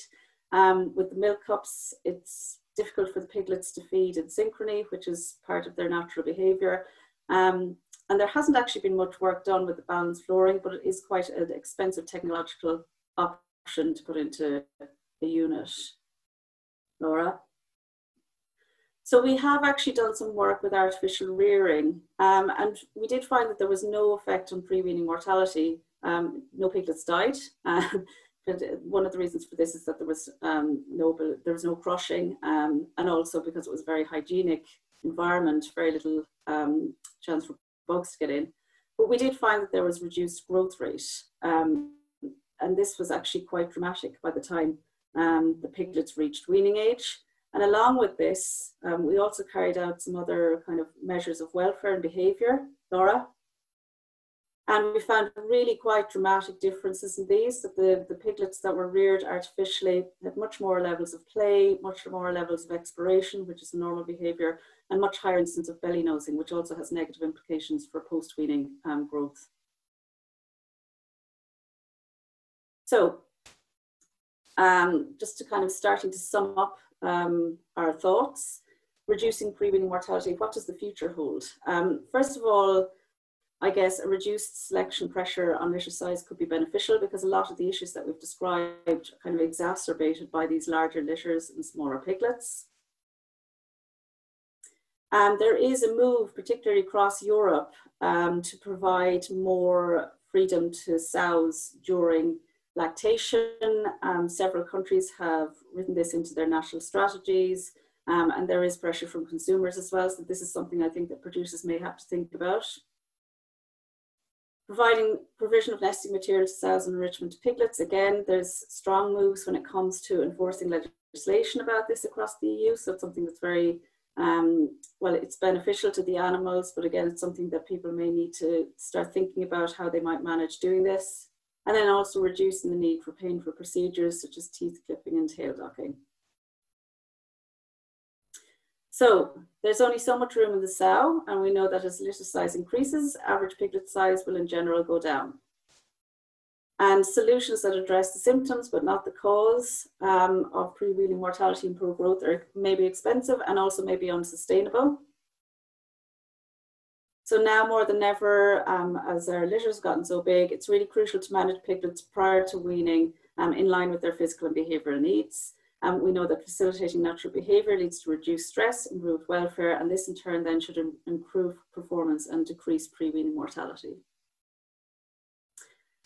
Um, with the milk cups, it's difficult for the piglets to feed in synchrony, which is part of their natural behavior. Um, and there hasn't actually been much work done with the balanced flooring, but it is quite an expensive technological option to put into a unit. Laura? So we have actually done some work with artificial rearing, um, and we did find that there was no effect on pre-weaning mortality. Um, no piglets died. Um, one of the reasons for this is that there was um, no there was no crushing, um, and also because it was a very hygienic environment, very little um, chance for bugs to get in. But we did find that there was reduced growth rate, and this was actually quite dramatic by the time the piglets reached weaning age. And along with this, um, we also carried out some other kind of measures of welfare and behaviour, Laura. And we found really quite dramatic differences in these, that the, the piglets that were reared artificially had much more levels of play, much more levels of exploration, which is a normal behaviour, and much higher instance of belly nosing, which also has negative implications for post-weaning um, growth. So um, just to kind of starting to sum up um, our thoughts. Reducing pre-weaning mortality, what does the future hold? Um, first of all, I guess a reduced selection pressure on litter size could be beneficial because a lot of the issues that we've described are kind of exacerbated by these larger litters and smaller piglets. And there is a move, particularly across Europe, um, to provide more freedom to sows during lactation. Um, several countries have written this into their national strategies, um, and there is pressure from consumers as well. So this is something I think that producers may have to think about. Providing provision of nesting material to sows and enrichment to piglets. Again, there's strong moves when it comes to enforcing legislation about this across the EU. So it's something that's very, um, well, it's beneficial to the animals, but again, it's something that people may need to start thinking about how they might manage doing this and then also reducing the need for painful procedures such as teeth clipping and tail docking. So there's only so much room in the sow, and we know that as litter size increases, average piglet size will in general go down. And solutions that address the symptoms but not the cause um, of pre-weaning mortality and poor growth are maybe expensive and also maybe unsustainable. So now more than ever, um, as our litter's gotten so big, it's really crucial to manage piglets prior to weaning um, in line with their physical and behavioural needs. Um, we know that facilitating natural behaviour leads to reduced stress, improved welfare, and this in turn then should Im improve performance and decrease pre-weaning mortality.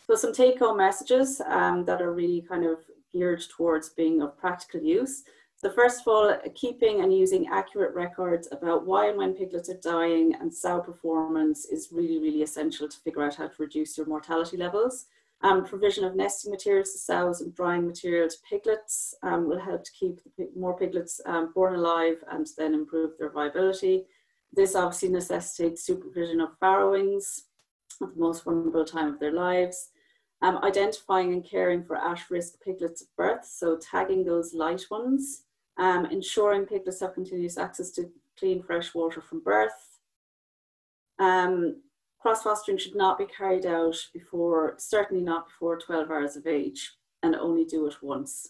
So some take-home messages um, that are really kind of geared towards being of practical use. So first of all, keeping and using accurate records about why and when piglets are dying and sow performance is really, really essential to figure out how to reduce your mortality levels. Um, provision of nesting materials to sows and drying material to piglets um, will help to keep more piglets um, born alive and then improve their viability. This obviously necessitates supervision of farrowings at the most vulnerable time of their lives. Um, identifying and caring for at-risk piglets at birth, so tagging those light ones um, ensuring piglets have continuous access to clean fresh water from birth. Um, cross fostering should not be carried out before, certainly not before 12 hours of age, and only do it once.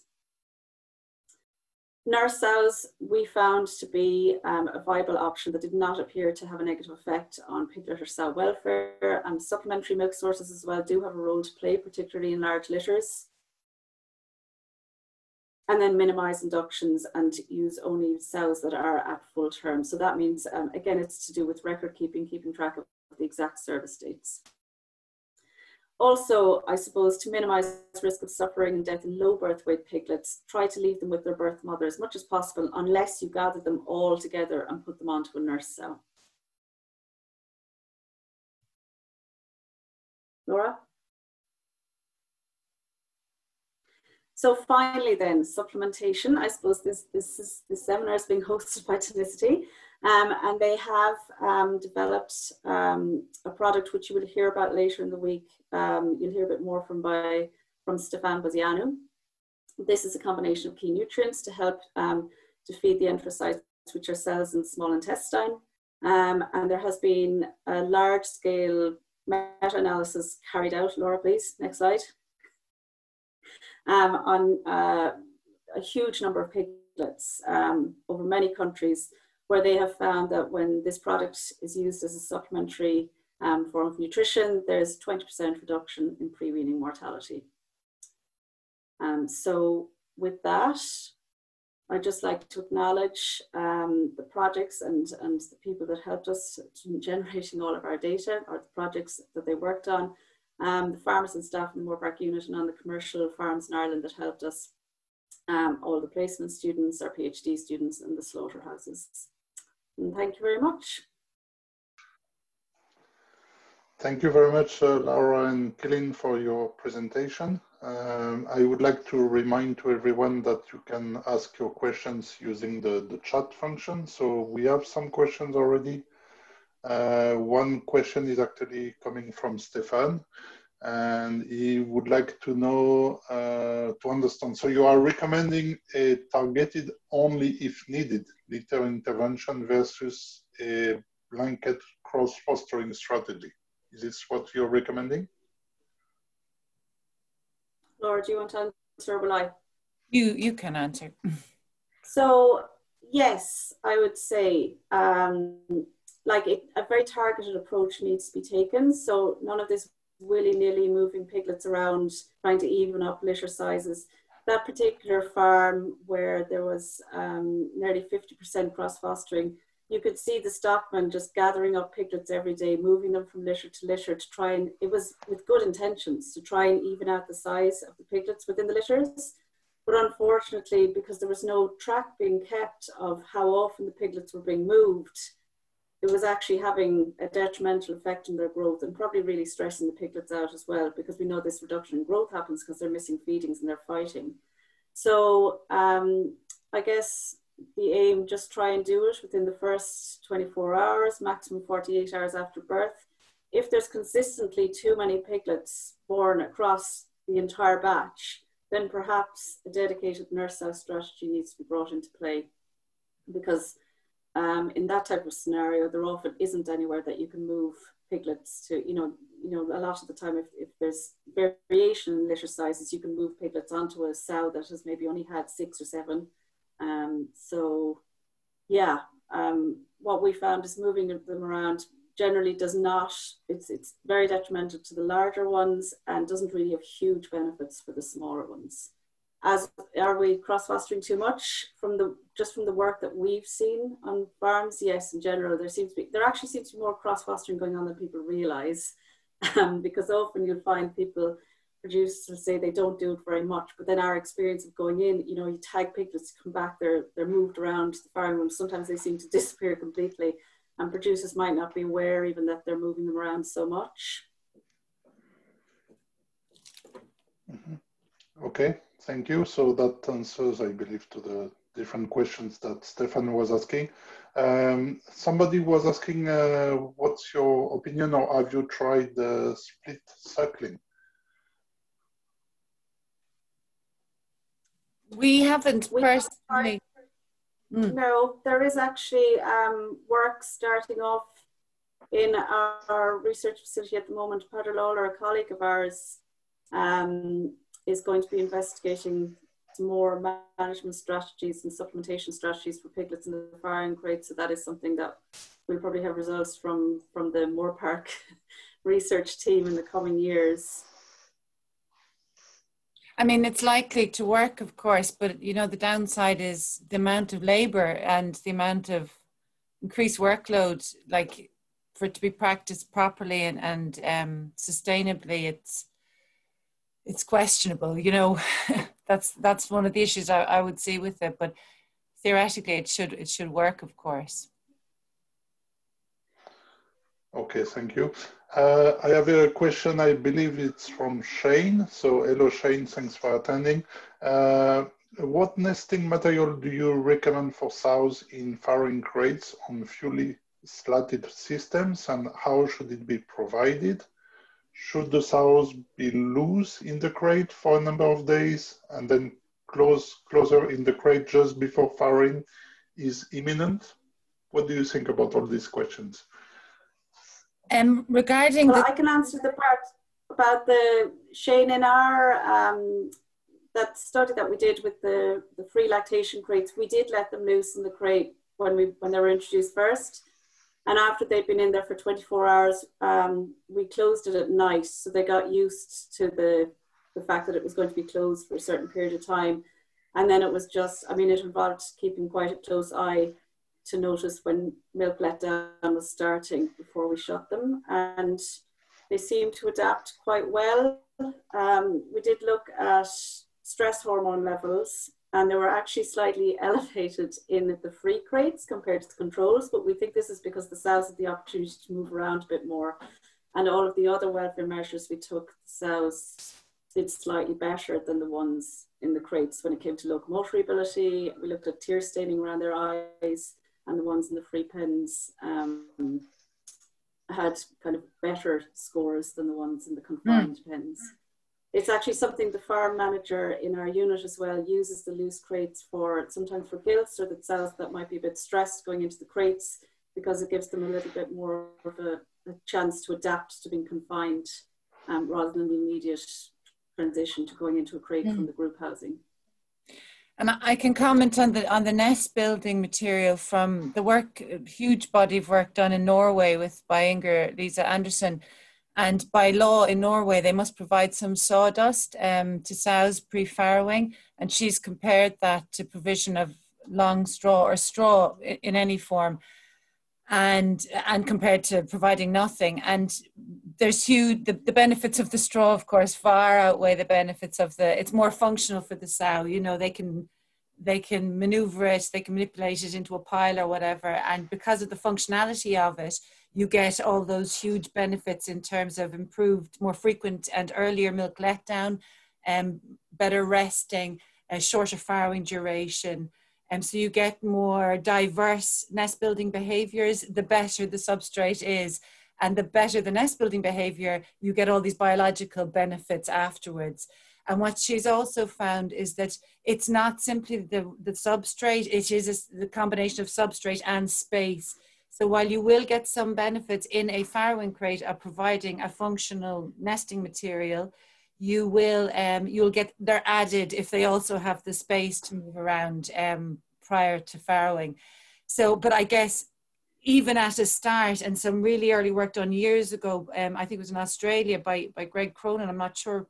Nurse sows we found to be um, a viable option that did not appear to have a negative effect on piglet or sow welfare. And supplementary milk sources as well do have a role to play, particularly in large litters and then minimize inductions and use only cells that are at full term. So that means, um, again, it's to do with record keeping, keeping track of the exact service dates. Also, I suppose to minimize risk of suffering and death in low birth weight piglets, try to leave them with their birth mother as much as possible unless you gather them all together and put them onto a nurse sow. Laura? So finally then, supplementation. I suppose this, this, is, this seminar is being hosted by Tonisity. Um, and they have um, developed um, a product which you will hear about later in the week. Um, you'll hear a bit more from by from Stefan Bozianu. This is a combination of key nutrients to help um, to feed the enterocytes, which are cells in small intestine. Um, and there has been a large scale meta-analysis carried out. Laura, please, next slide. Um, on uh, a huge number of piglets um, over many countries where they have found that when this product is used as a supplementary um, form of nutrition, there's 20% reduction in pre-weaning mortality. Um, so with that, I'd just like to acknowledge um, the projects and, and the people that helped us in generating all of our data or the projects that they worked on, um, the farmers and staff in the unit and on the commercial farms in Ireland that helped us, um, all the placement students, our PhD students and the slaughterhouses. And thank you very much. Thank you very much, uh, Laura and Keelin, for your presentation. Um, I would like to remind to everyone that you can ask your questions using the, the chat function. So we have some questions already. Uh, one question is actually coming from Stefan and he would like to know, uh, to understand. So you are recommending a targeted only if needed little intervention versus a blanket cross-fostering strategy. Is this what you're recommending? Laura, do you want to answer or will I? You, you can answer. so yes, I would say um, like it, a very targeted approach needs to be taken. So none of this willy-nilly moving piglets around, trying to even up litter sizes. That particular farm where there was um, nearly 50% cross-fostering, you could see the stockman just gathering up piglets every day, moving them from litter to litter to try and, it was with good intentions, to try and even out the size of the piglets within the litters. But unfortunately, because there was no track being kept of how often the piglets were being moved, it was actually having a detrimental effect on their growth and probably really stressing the piglets out as well because we know this reduction in growth happens because they're missing feedings and they're fighting. So um, I guess the aim, just try and do it within the first 24 hours, maximum 48 hours after birth. If there's consistently too many piglets born across the entire batch, then perhaps a dedicated nurse house strategy needs to be brought into play because um, in that type of scenario, there often isn't anywhere that you can move piglets to, you know, you know, a lot of the time if, if there's variation in litter sizes, you can move piglets onto a sow that has maybe only had six or seven um, so yeah, um, what we found is moving them around generally does not, it's, it's very detrimental to the larger ones and doesn't really have huge benefits for the smaller ones. As are we cross fostering too much from the just from the work that we've seen on farms? Yes, in general, there seems to be there actually seems to be more cross fostering going on than people realize, um, because often you'll find people producers say they don't do it very much, but then our experience of going in, you know, you tag piglets come back, they're they're moved around the farm room. Sometimes they seem to disappear completely, and producers might not be aware even that they're moving them around so much. Mm -hmm. Okay, thank you. So that answers, I believe, to the different questions that Stefan was asking. Um, somebody was asking, uh, what's your opinion, or have you tried uh, split suckling? We haven't we personally. Mm. No, there is actually um, work starting off in our research facility at the moment. Peadar Lawlor, a colleague of ours, um, is going to be investigating more management strategies and supplementation strategies for piglets in the farrowing crate. So that is something that we'll probably have results from from the Moorepark research team in the coming years. I mean, it's likely to work, of course, but you know, the downside is the amount of labor and the amount of increased workload. Like for it to be practiced properly and, and um, sustainably, it's it's questionable. You know, that's that's one of the issues I, I would see with it. But theoretically, it should it should work, of course. Okay, thank you. Uh, I have a question, I believe it's from Shane. So hello Shane, thanks for attending. Uh, what nesting material do you recommend for sows in farrowing crates on fully slatted systems and how should it be provided? Should the sows be loose in the crate for a number of days and then close closer in the crate just before farrowing is imminent? What do you think about all these questions? Um, regarding well, the- I can answer the part about the Shane in our um, that study that we did with the, the free lactation crates, we did let them loose in the crate when we when they were introduced first. And after they'd been in there for 24 hours, um, we closed it at night. So they got used to the, the fact that it was going to be closed for a certain period of time. And then it was just, I mean, it involved keeping quite a close eye to notice when milk letdown was starting before we shut them. And they seemed to adapt quite well. Um, we did look at stress hormone levels and they were actually slightly elevated in the free crates compared to the controls, but we think this is because the sows had the opportunity to move around a bit more. And all of the other welfare measures we took, the sows did slightly better than the ones in the crates when it came to locomotor ability. We looked at tear staining around their eyes, and the ones in the free pens um, had kind of better scores than the ones in the confined mm. pens. It's actually something the farm manager in our unit as well uses the loose crates for sometimes for gilts or the cells that might be a bit stressed going into the crates because it gives them a little bit more of a, a chance to adapt to being confined um, rather than the immediate transition to going into a crate mm. from the group housing. And I can comment on the on the nest building material from the work, huge body of work done in Norway with by Inger Lise Andersen. And by law in Norway, they must provide some sawdust um, to sows pre farrowing. And she's compared that to provision of long straw or straw in, any form and and compared to providing nothing and there's huge the, the benefits of the straw of course far outweigh the benefits of the it's more functional for the sow you know they can they can maneuver it they can manipulate it into a pile or whatever and because of the functionality of it you get all those huge benefits in terms of improved more frequent and earlier milk letdown and um, better resting a shorter farrowing duration and um, so you get more diverse nest building behaviors, the better the substrate is. And the better the nest building behavior, you get all these biological benefits afterwards. And what she's also found is that it's not simply the, the substrate, it is a, the combination of substrate and space. So while you will get some benefits in a farrowing crate of providing a functional nesting material, you will um, you'll get they're added if they also have the space to move around um, prior to farrowing. So, but I guess even at a start, and some really early work done years ago, um, I think it was in Australia by by Greg Cronin. I'm not sure.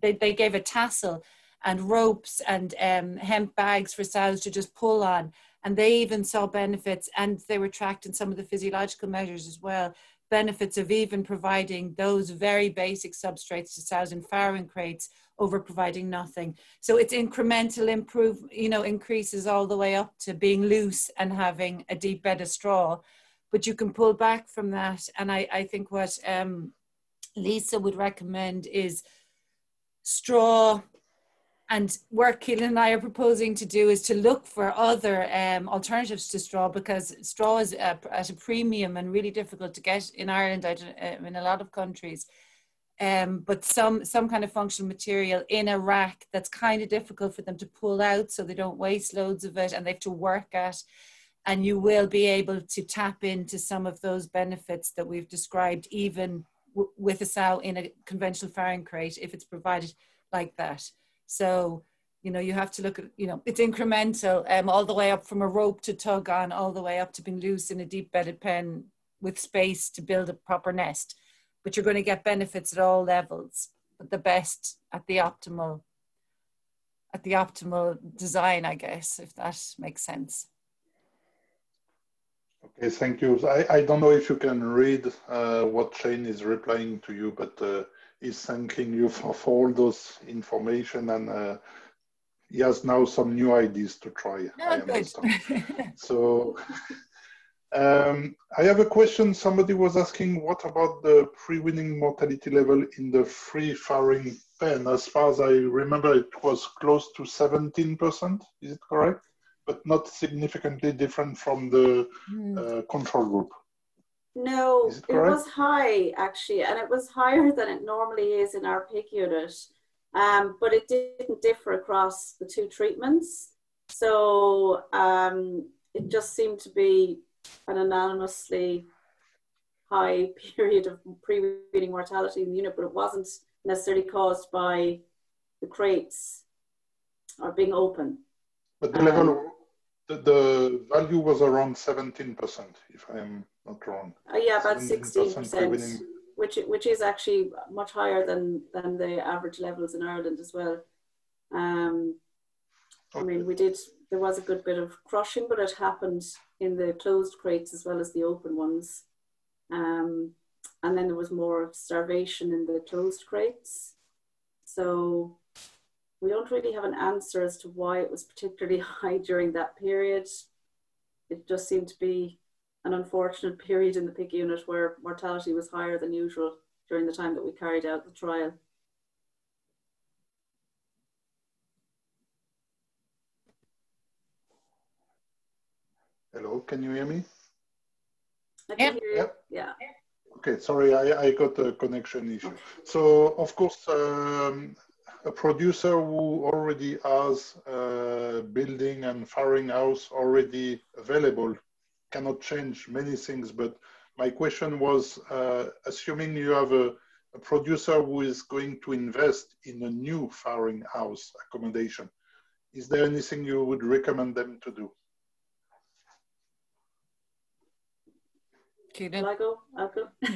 They they gave a tassel and ropes and um, hemp bags for sows to just pull on. And they even saw benefits, and they were tracked in some of the physiological measures as well benefits of even providing those very basic substrates to sows in farrowing crates over providing nothing. So it's incremental improve, you know, increases all the way up to being loose and having a deep bed of straw. But you can pull back from that. And I, I think what um, Lise would recommend is straw and work Keelin and I are proposing to do is to look for other um, alternatives to straw because straw is uh, at a premium and really difficult to get in Ireland, uh, in a lot of countries. Um, but some some kind of functional material in a rack that's kind of difficult for them to pull out so they don't waste loads of it and they have to work at and you will be able to tap into some of those benefits that we've described even with a sow in a conventional farrowing crate if it's provided like that so, you know, you have to look at, you know, it's incremental, um, all the way up from a rope to tug on, all the way up to being loose in a deep bedded pen with space to build a proper nest. But you're going to get benefits at all levels, but the best at the optimal, at the optimal design, I guess, if that makes sense. Okay, thank you. I, I don't know if you can read uh, what Shane is replying to you, but uh, is thanking you for, for all those information and uh, he has now some new ideas to try. I understand. so um, I have a question. Somebody was asking, what about the pre-winning mortality level in the free farrowing pen? As far as I remember, it was close to 17%. Is it correct? But not significantly different from the mm. uh, control group. No, it, it, was high actually, and it was higher than it normally is in our pig unit. Um, but it didn't differ across the two treatments. So um, it just seemed to be an anonymously high period of pre-weaning mortality in the unit, but it wasn't necessarily caused by the crates or being open. But the um, level, the, the, value was around 17%, if I'm not wrong. Uh, yeah, about 16%, which, which is actually much higher than, than the average levels in Ireland as well. Um, okay. I mean, we did, there was a good bit of crushing, but it happened in the closed crates as well as the open ones. Um, and then there was more of starvation in the closed crates. So we don't really have an answer as to why it was particularly high during that period. It just seemed to be an unfortunate period in the pig unit where mortality was higher than usual during the time that we carried out the trial. Hello, can you hear me? I can yep. hear you. Yep. Yeah. Okay, sorry, I, I got a connection issue. So, of course, um, a producer who already has a building and farrowing house already available cannot change many things. But my question was, uh, assuming you have a, a, producer who is going to invest in a new farrowing house accommodation, is there anything you would recommend them to do? Shall I go? I'll go.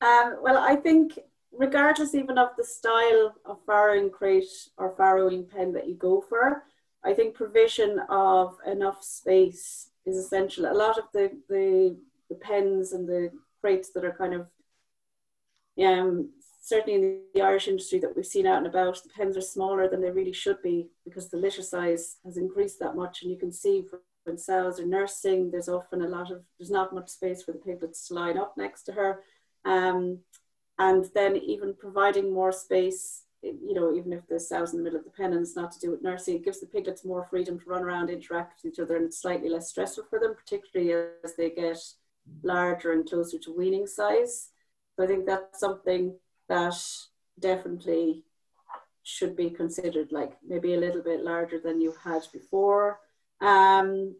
um, well, I think regardless even of the style of farrowing crate or farrowing pen that you go for, I think provision of enough space is essential. A lot of the, the, the pens and the crates that are kind of, um, certainly in the Irish industry that we've seen out and about, the pens are smaller than they really should be because the litter size has increased that much. And you can see when sows are nursing, there's often a lot of, there's not much space for the piglets to line up next to her. Um, and then even providing more space, you know, even if the sow's in the middle of the pen it's not to do with nursing, it gives the piglets more freedom to run around, interact with each other, and it's slightly less stressful for them, particularly as they get larger and closer to weaning size. So I think that's something that definitely should be considered, like maybe a little bit larger than you had before. Um,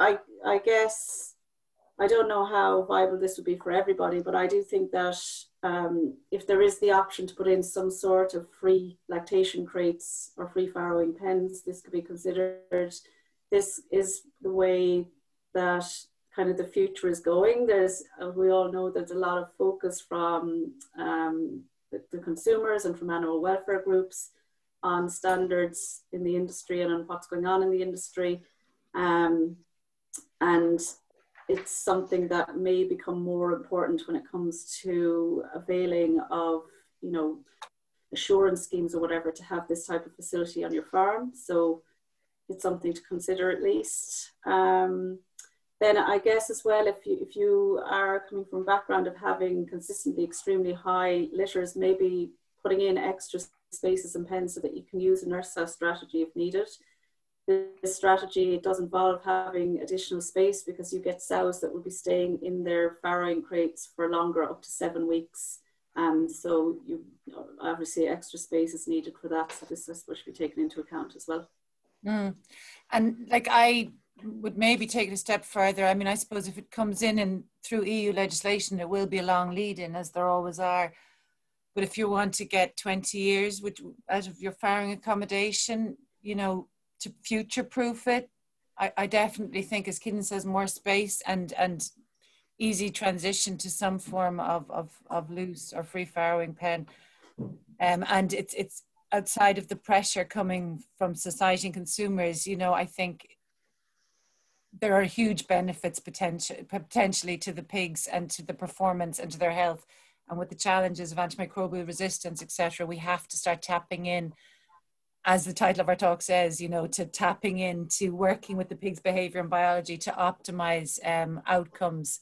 I, I guess I don't know how viable this would be for everybody, but I do think that um, if there is the option to put in some sort of free lactation crates or free farrowing pens, this could be considered. This is the way that kind of the future is going. There's, uh, we all know there's a lot of focus from um, the, the, consumers and from animal welfare groups on standards in the industry and on what's going on in the industry. Um, and it's something that may become more important when it comes to availing of, you know, assurance schemes or whatever to have this type of facility on your farm. So it's something to consider at least. Um, then I guess as well, if you, if you are coming from a background of having consistently extremely high litters, maybe putting in extra spaces and pens so that you can use a nurse house strategy if needed this strategy does involve having additional space because you get sows that will be staying in their farrowing crates for longer, up to seven weeks. Um, so you obviously extra space is needed for that. So this is supposed to be taken into account as well. Mm. And like I would maybe take it a step further. I mean, I suppose if it comes in and through EU legislation, it will be a long lead in, as there always are. But if you want to get 20 years out of your farrowing accommodation, you know, to future proof it. I, I definitely think, as Keelin says, more space and and easy transition to some form of of, of loose or free farrowing pen. Um, and it's it's outside of the pressure coming from society and consumers. You know, I think there are huge benefits potential, potentially to the pigs and to the performance and to their health. And with the challenges of antimicrobial resistance, etc., we have to start tapping in as the title of our talk says, you know, to tapping into working with the pig's behavior and biology to optimize um, outcomes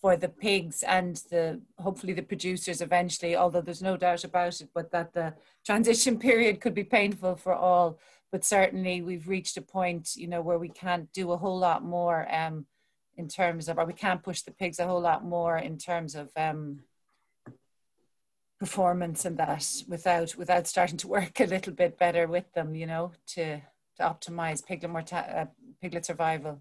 for the pigs and the hopefully the producers eventually, although there's no doubt about it, but that the transition period could be painful for all. But certainly we've reached a point, you know, where we can't do a whole lot more um, in terms of, or we can't push the pigs a whole lot more in terms of um, performance and that without without starting to work a little bit better with them, you know, to to optimize piglet morta- uh, piglet survival.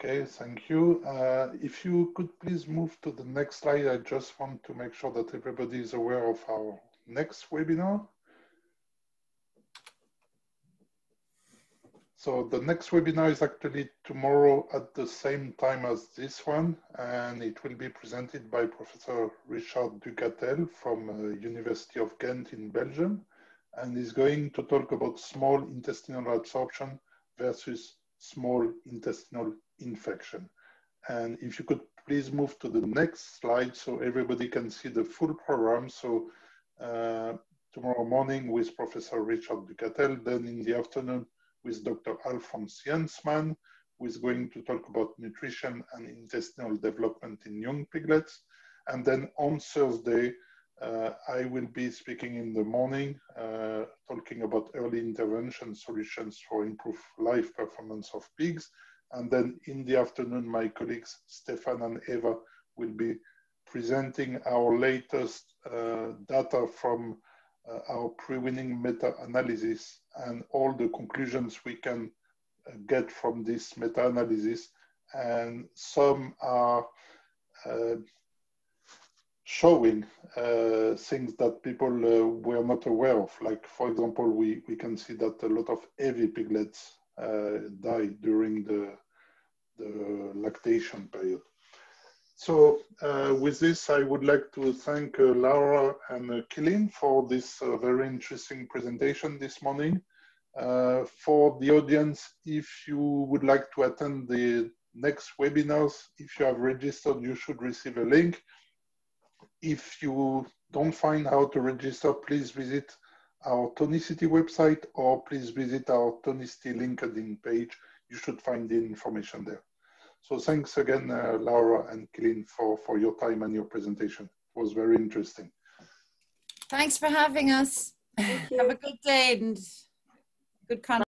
Okay, thank you. Uh, if you could please move to the next slide, I just want to make sure that everybody is aware of our next webinar. So the next webinar is actually tomorrow at the same time as this one, and it will be presented by Professor Richard Ducatelle from uh, University of Ghent in Belgium, and he's going to talk about small intestinal absorption versus small intestinal infection. And if you could please move to the next slide so everybody can see the full program. So uh, tomorrow morning with Professor Richard Ducatelle, then in the afternoon with Dr. Alfons Jansman, who is going to talk about nutrition and intestinal development in young piglets. And then on Thursday, uh, I will be speaking in the morning, uh, talking about early intervention solutions for improved life performance of pigs. And then in the afternoon, my colleagues Stefan and Eva will be presenting our latest uh, data from our pre-weaning meta-analysis and all the conclusions we can uh, get from this meta-analysis. And some are uh, showing uh, things that people uh, were not aware of. Like, for example, we, we can see that a lot of heavy piglets uh, die during the, the lactation period. So uh, with this, I would like to thank uh, Laura and uh, for this uh, very interesting presentation this morning. Uh, for the audience, if you would like to attend the next webinars, if you have registered, you should receive a link. If you don't find how to register, please visit our Tonisity website or please visit our Tonisity LinkedIn page. You should find the information there. So thanks again, uh, Laura and Keelin, for, for your time and your presentation. It was very interesting. Thanks for having us. Have a good day and good conversation.